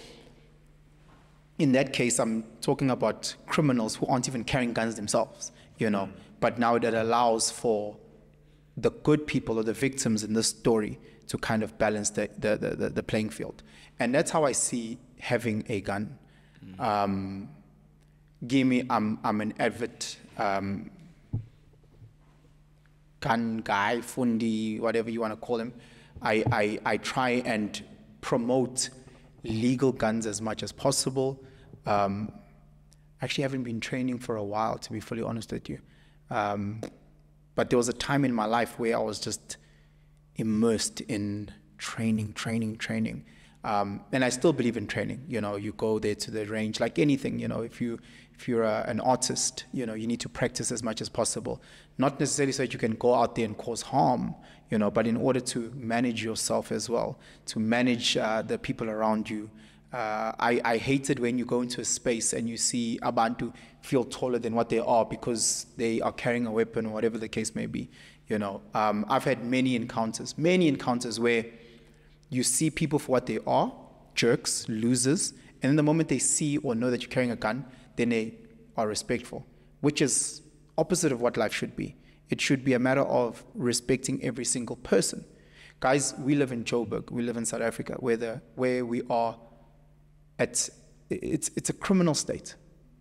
in that case, I'm talking about criminals who aren't even carrying guns themselves, you know. But now that allows for the good people or the victims in this story to kind of balance the, the, the, the playing field. And that's how I see having a gun. Mm. Um, Gimme, I'm, I'm an avid um, gun guy, fundi, whatever you want to call him. I, I, I try and promote legal guns as much as possible. Um, actually, haven't been training for a while, to be fully honest with you. Um, but there was a time in my life where I was just immersed in training, training, training. Um, and I still believe in training. You know, you go there to the range like anything. You know, if you if you're a, an artist, you know, you need to practice as much as possible. Not necessarily so that you can go out there and cause harm. You know, but in order to manage yourself as well, to manage uh, the people around you, uh, I, I hate it when you go into a space and you see Abantu feel taller than what they are because they are carrying a weapon or whatever the case may be. You know, um, I've had many encounters, many encounters where you see people for what they are, jerks, losers, and then the moment they see or know that you're carrying a gun, then they are respectful, which is opposite of what life should be. It should be a matter of respecting every single person. Guys, we live in Joburg, we live in South Africa, where, the, where we are at, it's, it's a criminal state.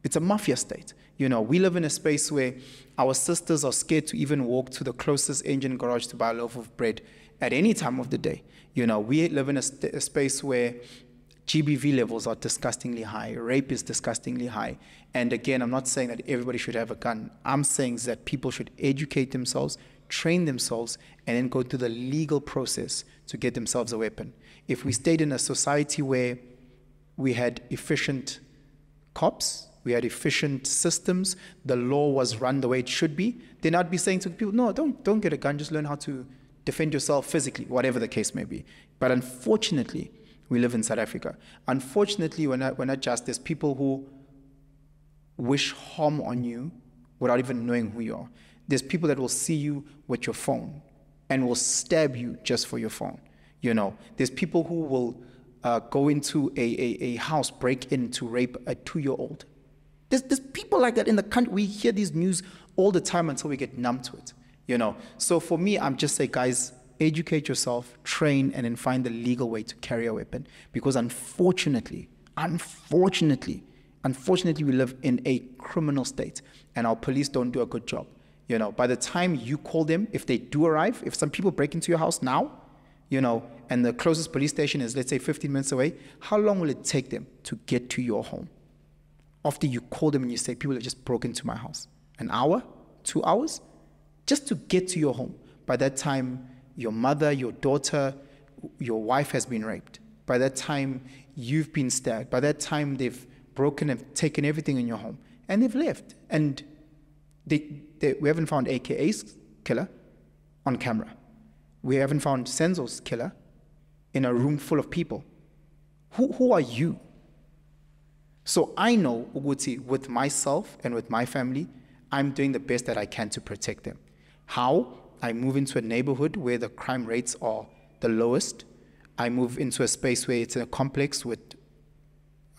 It's a mafia state. You know, we live in a space where our sisters are scared to even walk to the closest engine garage to buy a loaf of bread at any time of the day. You know, we live in a, st- a space where GBV levels are disgustingly high, rape is disgustingly high. And again, I'm not saying that everybody should have a gun. I'm saying that people should educate themselves, train themselves, and then go through the legal process to get themselves a weapon. If we stayed in a society where we had efficient cops, we had efficient systems, the law was run the way it should be, then I'd be saying to people, no, don't, don't get a gun, just learn how to defend yourself physically, whatever the case may be. But unfortunately, we live in South Africa. Unfortunately, we're not, we're not just, there's people who wish harm on you without even knowing who you are. There's people that will see you with your phone and will stab you just for your phone. You know, there's people who will uh, go into a, a, a house, break in to rape a two year old. There's, there's people like that in the country. We hear these news all the time until we get numb to it, you know. So for me, I'm just saying, guys, educate yourself, train, and then find the legal way to carry a weapon. Because unfortunately, unfortunately, unfortunately, we live in a criminal state, and our police don't do a good job. You know, by the time you call them, if they do arrive, if some people break into your house now, you know, and the closest police station is, let's say, 15 minutes away, how long will it take them to get to your home? After you call them and you say, people have just broken into my house. An hour? Two hours? Just to get to your home. By that time, your mother, your daughter, your wife has been raped. By that time, you've been stabbed. By that time, they've broken and taken everything in your home. And they've left. And they, they, we haven't found AKA's killer on camera. We haven't found Senzo's killer in a room full of people. Who, who are you? So I know Uguti with myself and with my family, I'm doing the best that I can to protect them. How? I move into a neighborhood where the crime rates are the lowest. I move into a space where it's a complex with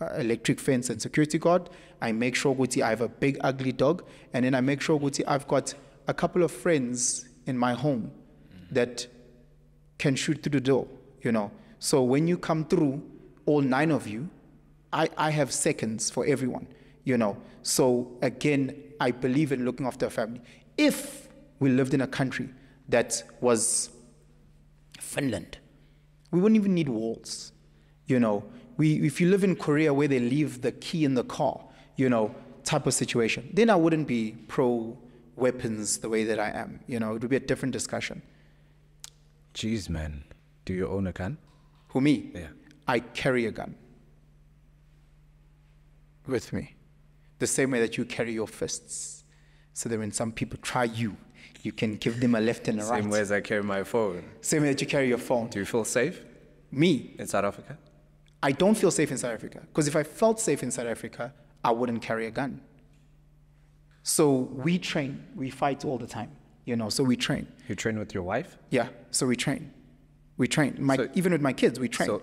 uh, electric fence and security guard. I make sure Guti I have a big ugly dog, and then I make sure Guti I've got a couple of friends in my home that can shoot through the door. You know, so when you come through, all nine of you, I, I have seconds for everyone. You know, so again, I believe in looking after a family. If we lived in a country that was Finland, we wouldn't even need walls. You know, we, if you live in Korea where they leave the key in the car, you know, type of situation, then I wouldn't be pro weapons the way that I am. You know, it would be a different discussion. Jeez, man. Do you own a gun? Who, me? Yeah. I carry a gun with me. The same way that you carry your fists. So that when some people try you, you can give them a left and a right. Same way as I carry my phone. Same way that you carry your phone. Do you feel safe Me, in South Africa? I don't feel safe in South Africa. Because if I felt safe in South Africa, I wouldn't carry a gun. So we train, we fight all the time, you know, so we train. You train with your wife? Yeah, so we train. We train. My, So- even with my kids, we train. So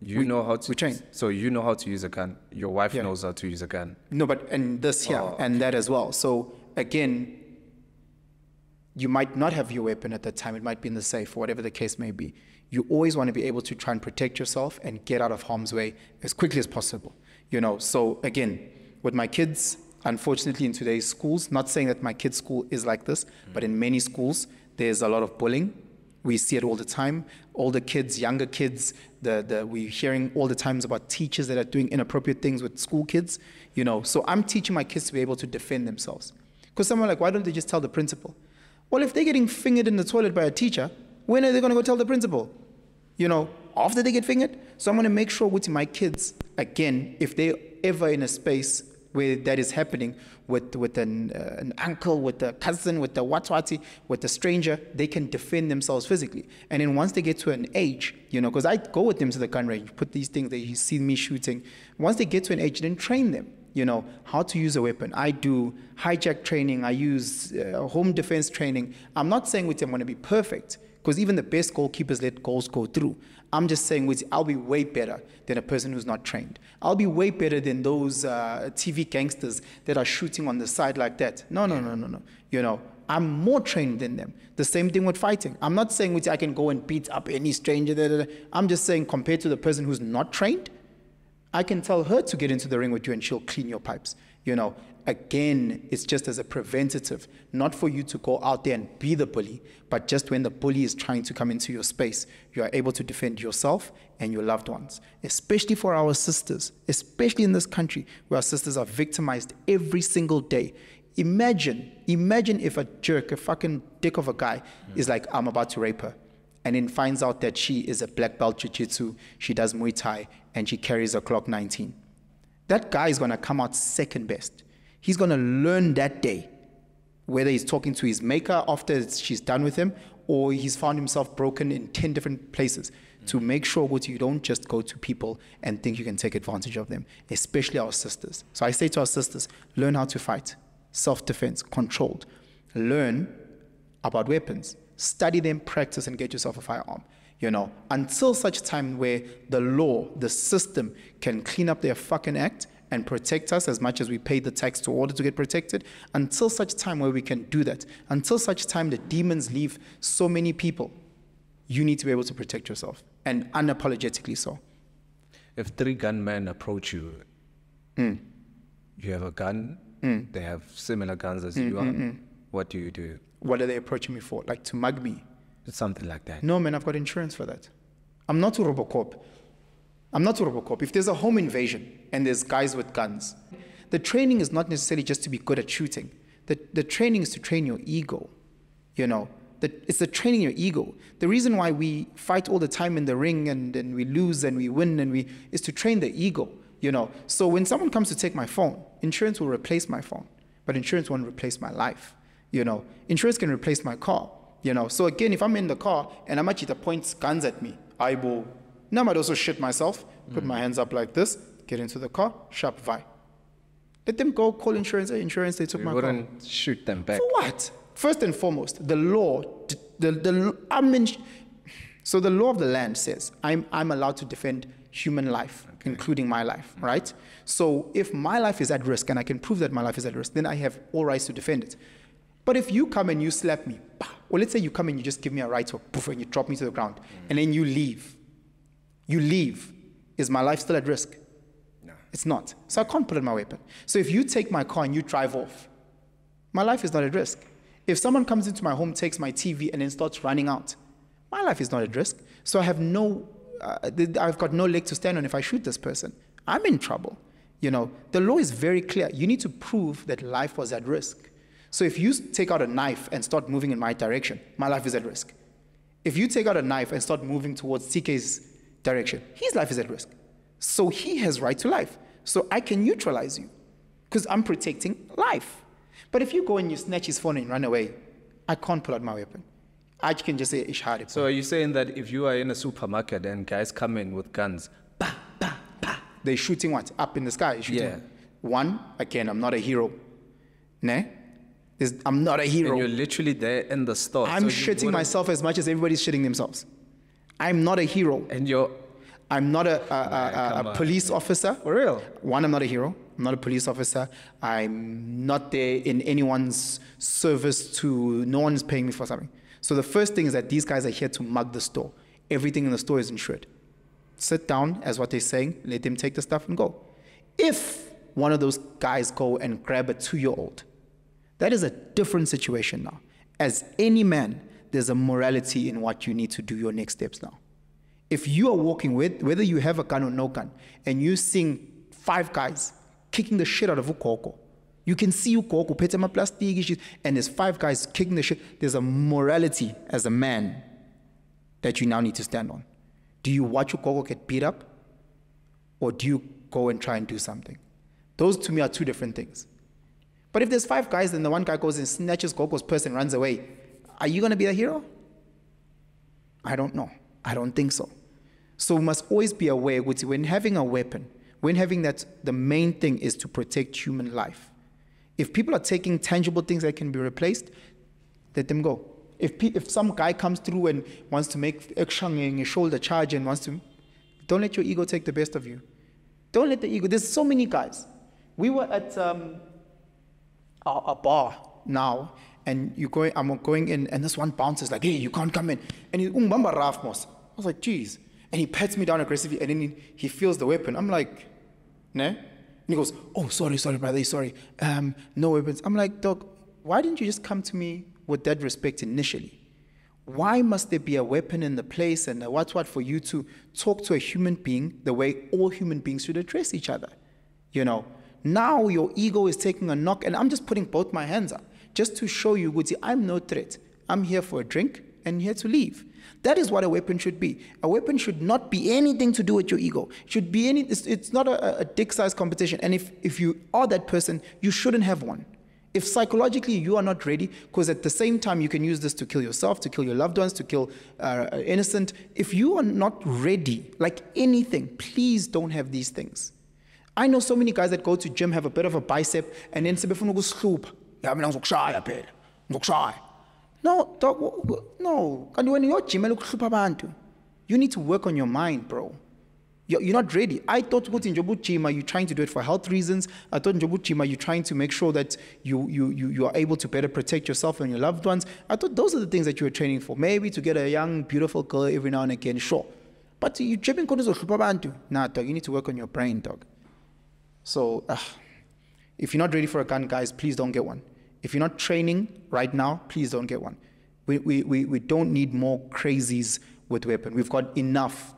you We- know how to we train. So you know how to use a gun. Your wife Yeah. knows how to use a gun. No, but and this here Oh, and that as well. So again, you might not have your weapon at that time. It might be in the safe, or whatever the case may be. You always want to be able to try and protect yourself and get out of harm's way as quickly as possible. You know. So again, with my kids, unfortunately, in today's schools, not saying that my kids' school is like this, but in many schools, there's a lot of bullying. We see it all the time. Older kids, younger kids, the, the, we're hearing all the times about teachers that are doing inappropriate things with school kids. You know, so I'm teaching my kids to be able to defend themselves. Because someone like, why don't they just tell the principal? Well, if they're getting fingered in the toilet by a teacher, when are they going to go tell the principal? You know, after they get fingered. So I'm going to make sure with my kids, again, if they're ever in a space where that is happening with, with an, uh, an uncle, with a cousin, with a watwati, with a stranger, they can defend themselves physically. And then once they get to an age, you know, because I go with them to the gun range, put these things, they see me shooting. Once they get to an age, then train them you know, how to use a weapon. I do hijack training, I use uh, home defense training. I'm not saying with I'm going to be perfect, because even the best goalkeepers let goals go through. I'm just saying with I'll be way better than a person who's not trained. I'll be way better than those uh, TV gangsters that are shooting on the side like that. No, no, no, no, no. You know, I'm more trained than them. The same thing with fighting. I'm not saying with I can go and beat up any stranger. Da. I'm just saying compared to the person who's not trained, I can tell her to get into the ring with you and she'll clean your pipes. You know, again, it's just as a preventative, not for you to go out there and be the bully, but just when the bully is trying to come into your space, you are able to defend yourself and your loved ones. Especially for our sisters, especially in this country where our sisters are victimized every single day. Imagine, imagine if a jerk, a fucking dick of a guy, is like, I'm about to rape her and then finds out that she is a black belt jiu-jitsu, she does Muay Thai, and she carries a Glock 19. That guy is going to come out second best. He's going to learn that day, whether he's talking to his maker after she's done with him, or he's found himself broken in 10 different places. To make sure that you don't just go to people and think you can take advantage of them, especially our sisters. So I say to our sisters, learn how to fight, self defense, controlled. Learn about weapons. Study them, practice, and get yourself a firearm. You know, until such time where the law, the system can clean up their fucking act and protect us as much as we pay the tax to order to get protected. Until such time where we can do that. Until such time the demons leave so many people, you need to be able to protect yourself and unapologetically so. If three gunmen approach you, Mm. you have a gun, they have similar guns as you Mm, are, what do you do? What are they approaching me for? Like to mug me? Something like that. No, man, I've got insurance for that. I'm not a Robocop. I'm not a Robocop. If there's a home invasion and there's guys with guns, the training is not necessarily just to be good at shooting. The, the training is to train your ego. You know, the, it's the training your ego. The reason why we fight all the time in the ring and, and we lose and we win and we is to train the ego. You know, so when someone comes to take my phone, insurance will replace my phone, but insurance won't replace my life. You know, insurance can replace my car. You know, so again, if I'm in the car and Amachita points guns at me, I will. Now I might also shit myself, put my mm. hands up like this, Get into the car, Shopify. Let them go, call insurance, insurance, they took my car. wouldn't shoot them back. For what? First and foremost, the law, the, the, I'm in, so the law of the land says I'm, I'm allowed to defend human life, including my life, mm. right? So if my life is at risk and I can prove that my life is at risk, then I have all rights to defend it. But if you come and you slap me, or let's say you come and you just give me a right hook, poof, and you drop me to the ground, and then you leave, you leave, is my life still at risk? No. It's not. So I can't put in my weapon. So if you take my car and you drive off, my life is not at risk. If someone comes into my home, takes my TV, and then starts running out, my life is not at risk. So I have no, uh, I've got no leg to stand on if I shoot this person. I'm in trouble. You know, the law is very clear. You need to prove that life was at risk. So if you take out a knife and start moving in my direction, my life is at risk. If you take out a knife and start moving towards TK's direction, his life is at risk. So he has right to life. So I can neutralize you because I'm protecting life. But if you go and you snatch his phone and run away, I can't pull out my weapon. I can just say ishari. So are you saying that if you are in a supermarket and guys come in with guns, They're shooting what? Up in the sky. Shooting Yeah. One, again, I'm not a hero. Ne? There's, I'm not a hero. and you're literally there in the store, I'm so shitting myself as much as everybody's shitting themselves. I'm not a hero. and you're I'm not a, a, a, a, a police officer. for real. One, I'm not a hero. I'm not a police officer. I'm not there in anyone's service to, no one's paying me for something. So the first thing is that these guys are here to mug the store. Everything in the store is insured. Sit down, as what they're saying, let them take the stuff and go. If one of those guys go and grab a two year old, that is a different situation now. As any man, there's a morality in what you need to do your next steps now. If you are walking with, whether you have a gun or no gun, and you're seeing five guys kicking the shit out of Ukoko, you can see Ukoko, petema plastic, and there's five guys kicking the shit. There's a morality as a man that you now need to stand on. Do you watch Ukoko get beat up? Or do you go and try and do something? Those to me are two different things. But if there's five guys and the one guy goes and snatches Gogo's purse and runs away, are you going to be a hero? I don't know. I don't think so. So we must always be aware when having a weapon, when having that, the main thing is to protect human life. If people are taking tangible things that can be replaced, let them go. If, if some guy comes through and wants to make a shoulder charge and wants to, don't let your ego take the best of you. Don't let the ego. There's so many guys. We were at um, a, a bar now, and you going. I'm going in, and this one bouncer's like, "Hey, you can't come in." And he, "Umbamba Raf Mos." I was like, "Geez," and he pats me down aggressively, and then he, he feels the weapon. I'm like, "Ne?" And he goes, "Oh, sorry, sorry, brother, sorry. Um, no weapons." I'm like, "Dog, why didn't you just come to me with that respect initially?" Why must there be a weapon in the place and a what what for you to talk to a human being the way all human beings should address each other? You know, now your ego is taking a knock, and I'm just putting both my hands up just to show you, Guti, I'm no threat. I'm here for a drink and here to leave. That is what a weapon should be. A weapon should not be anything to do with your ego. It should be any. It's, it's not a, a dick size competition. And if if you are that person, you shouldn't have one. If psychologically you are not ready, because at the same time you can use this to kill yourself, to kill your loved ones, to kill uh, innocent. If you are not ready, like anything, please don't have these things. I know so many guys that go to gym have a bit of a bicep and then sebefuna ukusihlupha. Ya mina ngizokushaya phela. Ngizokushaya. No, dog, no. Kanti wena uyojimela ukuhlupha abantu. You need to work on your mind, bro. You're, you're not ready. I thought ukuthi njengoba ujima, you're trying to do it for health reasons. I thought njengoba ujima, you're trying to make sure that you, you, you, you are able to better protect yourself and your loved ones. I thought those are the things that you were training for. Maybe to get a young, beautiful girl every now and again, sure. But you gymming kodwa uzohlupha abantu. Nah, dog, you need to work on your brain, dog. So, uh, if you're not ready for a gun, guys, please don't get one. If you're not training right now, please don't get one. We, we, we, we don't need more crazies with weapon. We've got enough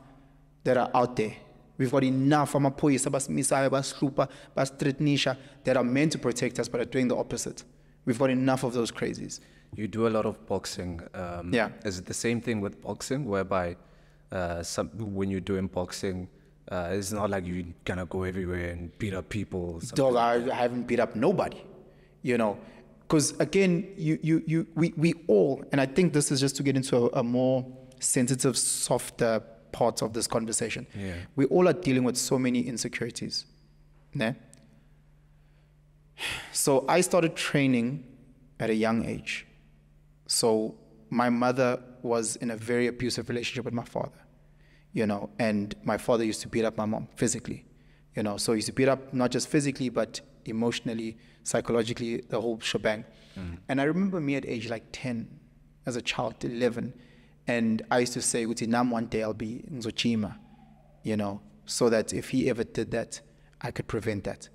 that are out there. We've got enough amaphoyisa basimisayo basihlupa basithreatenisha that are meant to protect us but are doing the opposite. We've got enough of those crazies. You do a lot of boxing. Um, Yeah. Is it the same thing with boxing, whereby uh, some, when you're doing boxing, uh, it's not like you're gonna go everywhere and beat up people. Dog, I, I haven't beat up nobody, you know, because again, you, you, you, we, we all, and I think this is just to get into a, a more sensitive, softer part of this conversation. Yeah. We all are dealing with so many insecurities. Ne? So I started training at a young age. So my mother was in a very abusive relationship with my father, you know, and my father used to beat up my mom physically, you know. So he used to beat up not just physically, but emotionally, psychologically, the whole shebang. Mm-hmm. And I remember me at age like 10, as a child, 11, and I used to say, nam one day I'll be Nzochima, you know, so that if he ever did that, I could prevent that.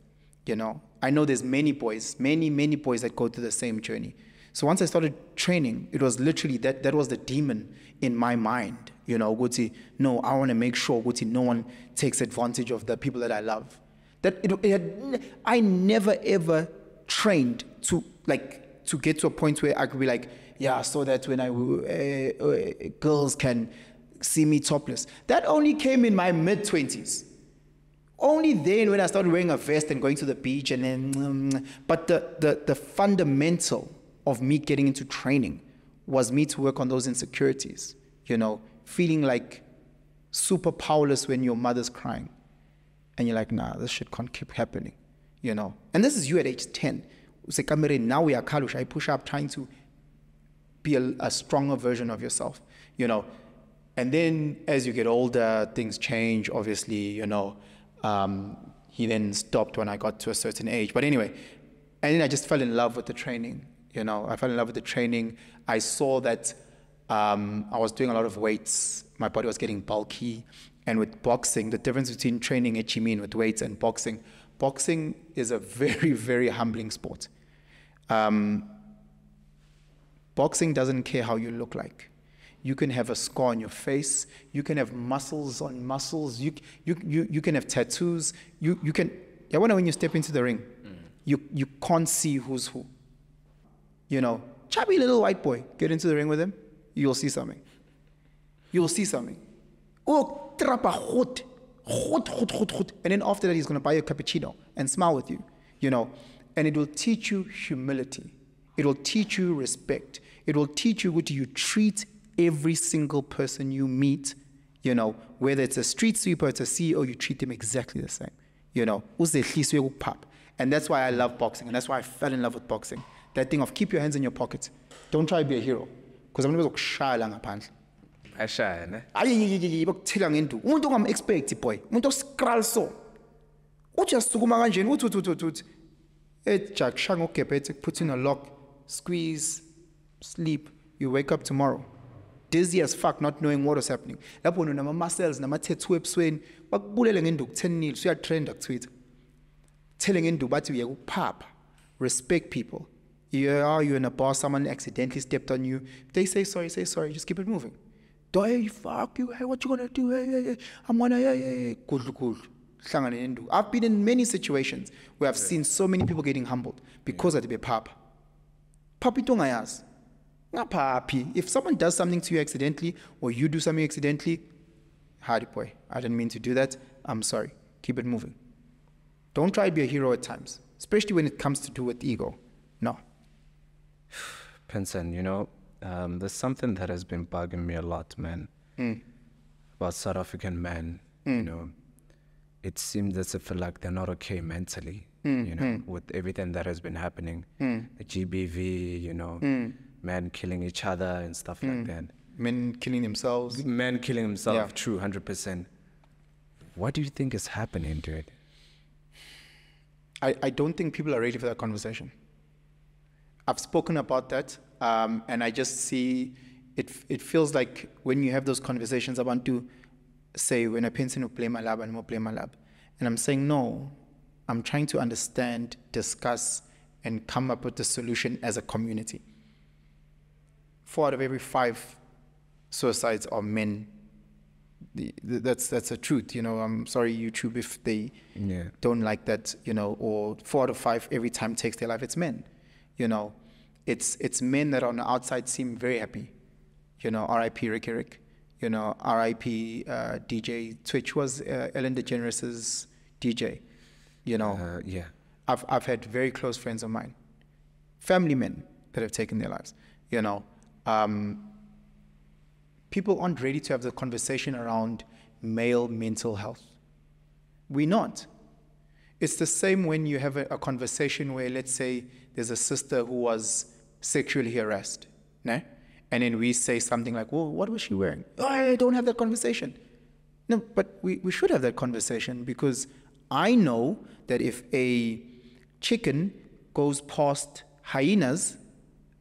You know, I know there's many boys, many, many boys that go through the same journey. So once I started training, it was literally that that was the demon in my mind. You know, Guti, no, I want to make sure Guti, no one takes advantage of the people that I love. That it, it had, I never ever trained to like to get to a point where I could be like, yeah, so that when I uh, uh, girls can see me topless. That only came in my mid twenties. Only then when I started wearing a vest and going to the beach and then, mm, but the, the, the fundamental of me getting into training was me to work on those insecurities, you know, feeling like super powerless when your mother's crying. And you're like, nah, this shit can't keep happening, you know. And this is you at age 10. Say, "Kamere, Now we are Kalush. I push up trying to be a, a stronger version of yourself, you know. And then as you get older, things change, obviously, you know. Um, he then stopped when I got to a certain age. But anyway, and then I just fell in love with the training, you know. I fell in love with the training. I saw that um, I was doing a lot of weights. My body was getting bulky. And with boxing, the difference between training at Chimin with weights and boxing, boxing is a very, very humbling sport. Um, Boxing doesn't care how you look like. You can have a scar on your face. You can have muscles on muscles. You, you, you, you can have tattoos. You, you can, I wonder when you step into the ring, you, you can't see who's who. You know, chubby little white boy, get into the ring with him, you'll see something. You'll see something. Oh. And then after that, he's going to buy you a cappuccino and smile with you, you know. And it will teach you humility. It will teach you respect. It will teach you what you treat every single person you meet, you know, whether it's a street sweeper, it's a CEO, you treat them exactly the same. You know. And that's why I love boxing, and that's why I fell in love with boxing. That thing of keep your hands in your pockets. Don't try to be a hero. Because I'm going to la ngaphandle. Ashaya, ne? ayiyiyiyi bakuthela ngenduku. Umuntu ongam-expect boy. Umuntu oskral so uthi uyasukuma kanjeni uthi uthi uthi uthi uthi. Eh, Eja kushaya ngogebhethe put in a lock. Squeeze sleep. You wake up tomorrow. Dizzy as fuck not knowing what was happening. Lapho nama-muscles nama-tattoo ebusweni. Bakubulele ngenduku kuthenile suyatrenda kutwitter thele ngenduku bathi uyeka ukuphapha. Respect people you are you in a bar someone accidentally stepped on you. They say sorry say sorry just keep it moving. Don't hey fuck you hey what you gonna do? Hey hey, hey. i'm gonna hey hey hey. Good good i've been in many situations where i've seen so many people getting humbled because of the bephapha phapha into ongayazi ngaphaphi if someone does something to you accidentally or you do something accidentally hardy boy i didn't mean to do that. I'm sorry. Keep it moving. Don't try to be a hero at times especially when it comes to do with ego. No Penson, you know, um, there's something that has been bugging me a lot, man. Hmm. About South African men, hmm. you know. It seems as if like they're not okay mentally, hmm, you know, with everything that has been happening. The GBV, you know, men killing each other and stuff like that. men killing themselves Men killing themselves, Yeah. true, 100%. What do you think is happening to it? I, I don't think people are ready for that conversation. I've spoken about that, um, and I just see it. It feels like when you have those conversations, I want to say when I pencil to play my lab and more play my lab, and I'm saying no. I'm trying to understand, discuss, and come up with a solution as a community. Four out of every five suicides are men. The, the, that's that's a truth, you know. I'm sorry, YouTube, if they Yeah. don't like that, you know, or four out of five every time takes their life, it's men. You know, it's it's men that on the outside seem very happy. You know, R.I.P. Riky Rick. You know, R.I.P. Uh, DJ Twitch was uh, Ellen DeGeneres's DJ. You know, Uh, yeah. I've I've had very close friends of mine, family men that have taken their lives. You know, um, people aren't ready to have the conversation around male mental health. We're not. It's the same when you have a, a conversation where, let's say, there's a sister who was sexually harassed, né? and then we say something like, well, what was she wearing? Oh, I don't have that conversation. No, but we, we should have that conversation because I know that if a chicken goes past hyenas,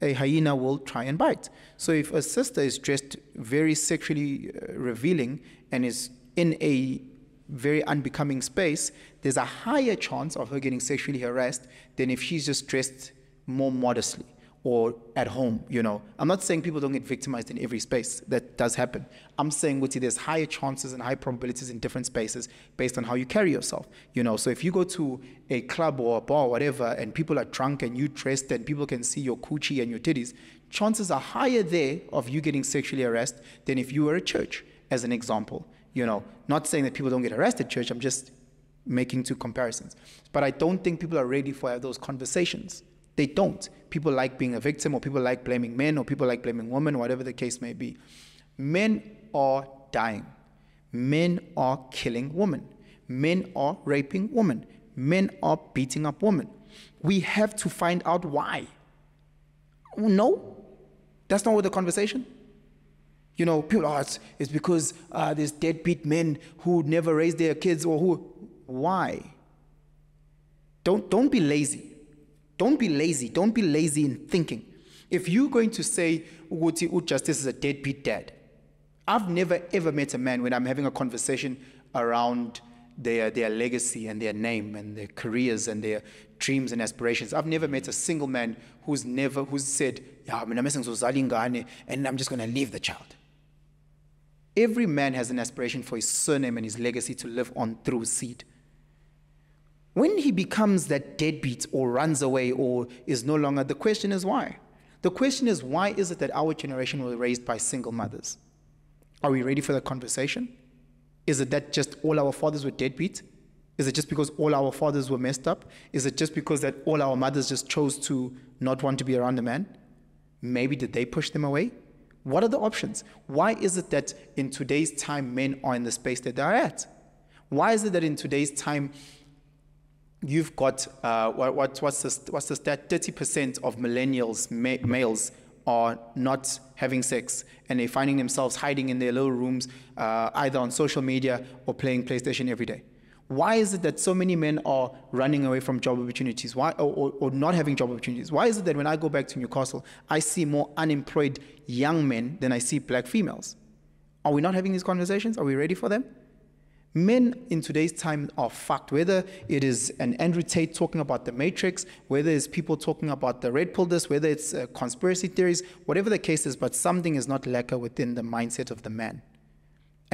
a hyena will try and bite. So if a sister is dressed very sexually uh, revealing and is in a very unbecoming space, there's a higher chance of her getting sexually harassed than if she's just dressed more modestly or at home, you know. I'm not saying people don't get victimized in every space. That does happen. I'm saying with you, there's higher chances and high probabilities in different spaces based on how you carry yourself, you know. So if you go to a club or a bar or whatever and people are drunk and you dressed and people can see your coochie and your titties, chances are higher there of you getting sexually harassed than if you were at church, as an example. You know, not saying that people don't get arrested, church, I'm just making two comparisons. But I don't think people are ready for those conversations. They don't. People like being a victim, or people like blaming men, or people like blaming women, whatever the case may be. Men are dying. Men are killing women. Men are raping women. Men are beating up women. We have to find out why. No, that's not what the conversation. You know, people, oh, it's, it's because uh, there's deadbeat men who never raise their kids or who. Why? Don't, don't be lazy. Don't be lazy. Don't be lazy in thinking. If you're going to say, Uguti Justice is a deadbeat dad, I've never ever met a man when I'm having a conversation around their, their legacy and their name and their careers and their dreams and aspirations. I've never met a single man who's never who's said, yeah, I'm and I'm just going to leave the child. Every man has an aspiration for his surname and his legacy to live on through seed. When he becomes that deadbeat or runs away or is no longer, the question is why? The question is why is it that our generation was raised by single mothers? Are we ready for the conversation? Is it that just all our fathers were deadbeat? Is it just because all our fathers were messed up? Is it just because that all our mothers just chose to not want to be around a man? Maybe did they push them away? What are the options? Why is it that in today's time men are in the space that they're at? Why is it that in today's time you've got uh, what, what, what's, the, what's the stat? 30% of millennials, ma- males, are not having sex and they're finding themselves hiding in their little rooms, uh, either on social media or playing PlayStation every day. Why is it that so many men are running away from job opportunities Why, or, or, or not having job opportunities? Why is it that when I go back to Newcastle, I see more unemployed young men than I see black females? Are we not having these conversations? Are we ready for them? Men in today's time are fucked, whether it is an Andrew Tate talking about the Matrix, whether it's people talking about the red pill this, whether it's uh, conspiracy theories, whatever the case is, but something is not lacquer within the mindset of the man.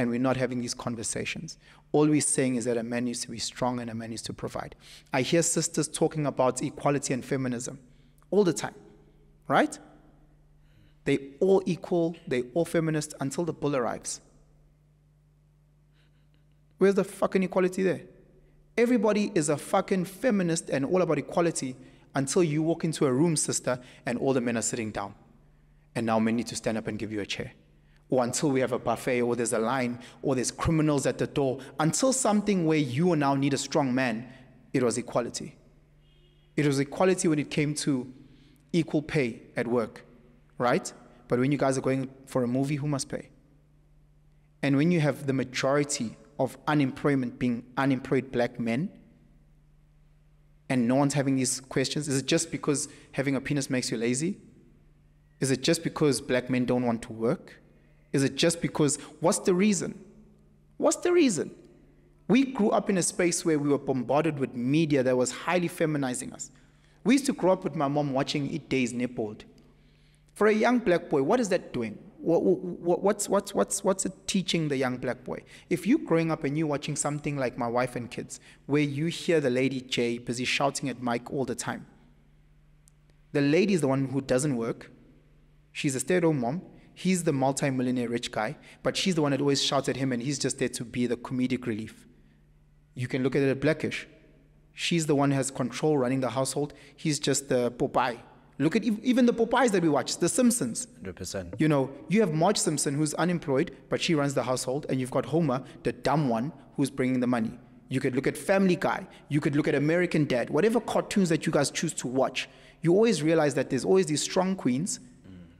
And we're not having these conversations. All we're saying is that a man needs to be strong and a man needs to provide. I hear sisters talking about equality and feminism all the time, right? They all equal, they all feminist until the bull arrives. Where's the fucking equality there? Everybody is a fucking feminist and all about equality until you walk into a room, sister, and all the men are sitting down. And now men need to stand up and give you a chair. Or until we have a buffet, or there's a line, or there's criminals at the door. Until something where you now need a strong man, it was equality. It was equality when it came to equal pay at work, right? But when you guys are going for a movie, who must pay? And when you have the majority of unemployment being unemployed black men and no one's having these questions? Is it just because having a penis makes you lazy? Is it just because black men don't want to work? Is it just because, what's the reason? What's the reason? We grew up in a space where we were bombarded with media that was highly feminizing us. We used to grow up with my mom watching Eat Days Nippled. For a young black boy, what is that doing? what, what, what's, what's, what's, what's it teaching the young black boy? If you're growing up and you're watching something like My Wife and Kids, where you hear the lady J busy shouting at Mike all the time, the lady is the one who doesn't work. She's a stay at home mom. He's the multi-millionaire rich guy, but she's the one that always shouts at him and he's just there to be the comedic relief. You can look at it at Blackish. She's the one who has control running the household. He's just the Popeye Look at even the Popeyes that we watch, The Simpsons. 100%. You know, you have Marge Simpson who's unemployed, but she runs the household, and you've got Homer, the dumb one, who's bringing the money. You could look at Family Guy. You could look at American Dad. Whatever cartoons that you guys choose to watch, you always realize that there's always these strong queens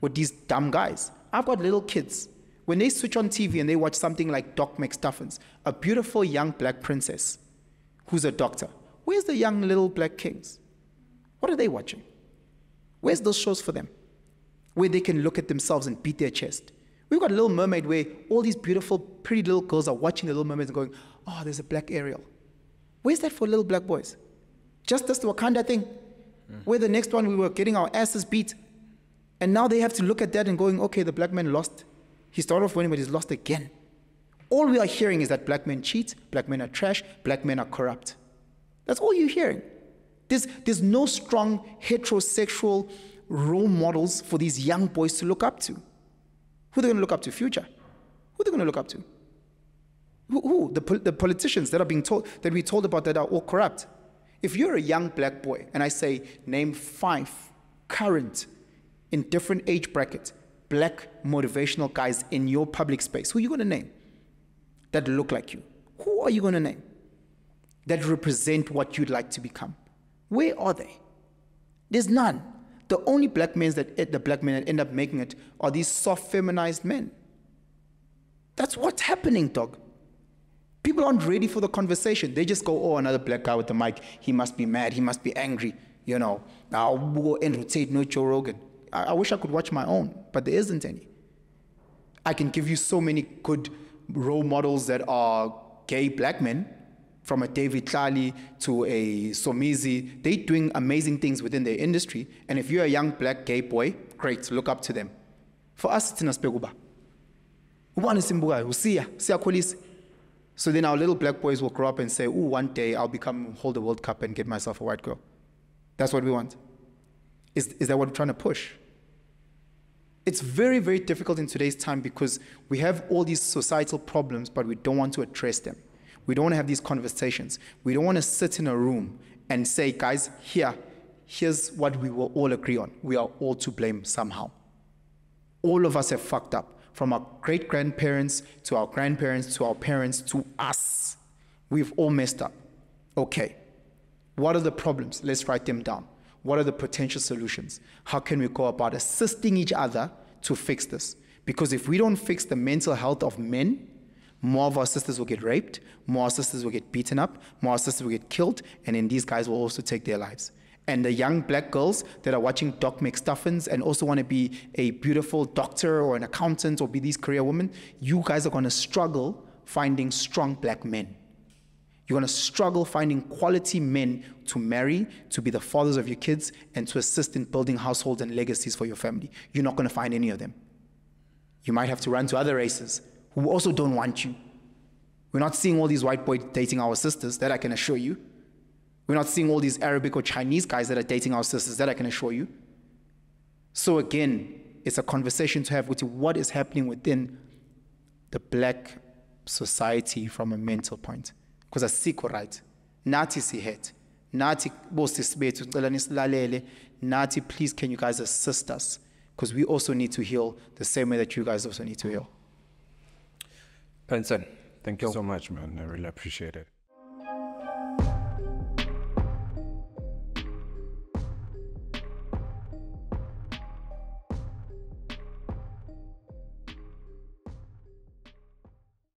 with these dumb guys. I've got little kids. When they switch on TV and they watch something like Doc McStuffins, a beautiful young black princess who's a doctor, where's the young little black kings? What are they watching? Where's those shows for them? Where they can look at themselves and beat their chest. We've got Little Mermaid where all these beautiful, pretty little girls are watching the Little Mermaids and going, oh, there's a black Ariel. Where's that for little black boys? Just this Wakanda thing, hmm. where the next one we were getting our asses beat. And now they have to look at that and going, okay, the black man lost. He started off winning, but he's lost again. All we are hearing is that black men cheat, black men are trash, black men are corrupt. That's all you're hearing. There's, there's no strong heterosexual role models for these young boys to look up to. Who are they going to look up to? Future. Who are they going to look up to? Who? who? The, the politicians that are being told that we told about that are all corrupt. If you're a young black boy and I say name five current in different age brackets black motivational guys in your public space, who are you going to name that look like you? Who are you going to name that represent what you'd like to become? Where are they? There's none. The only black men that eh, the black men that end up making it are these soft feminized men. That's what's happening, dog. People aren't ready for the conversation. They just go, oh, another black guy with the mic. He must be mad. He must be angry. You know, go and rotate no Joe Rogan. I, wish I could watch my own, but there isn't any. I can give you so many good role models that are gay black men, from a David Tlale to a Somizi. They're doing amazing things within their industry. And if you're a young black gay boy, great, look up to them. For us, it's in Aspekuba. So then our little black boys will grow up and say, oh, one day I'll become, hold the World Cup and get myself a white girl. That's what we want. Is, is that what we're trying to push? It's very, very difficult in today's time because we have all these societal problems, but we don't want to address them. We don't want to have these conversations. We don't want to sit in a room and say, guys, here, here's what we will all agree on. We are all to blame somehow. All of us have fucked up, from our great grandparents to our grandparents to our parents to us. We've all messed up. Okay, what are the problems? Let's write them down. What are the potential solutions? How can we go about assisting each other to fix this? Because if we don't fix the mental health of men, more of our sisters will get raped, more sisters will get beaten up, more sisters will get killed, and then these guys will also take their lives. And the young black girls that are watching Doc McStuffins and also want to be a beautiful doctor or an accountant or be these career women, you guys are going to struggle finding strong black men. You're going to struggle finding quality men to marry, to be the fathers of your kids, and to assist in building households and legacies for your family. You're not going to find any of them. You might have to run to other races who also don't want you. We're not seeing all these white boys dating our sisters, that I can assure you. We're not seeing all these Arabic or Chinese guys that are dating our sisters, that I can assure you. So again, it's a conversation to have with you. what is happening within the black society from a mental point. Because asikho right. Nathi sihet. Nathi bosisi bethu ngicela nisilalele. Nathi please can you guys assist us? Because we also need to heal the same way that you guys also need to heal. Penson, thank you. so much, man. I really appreciate it.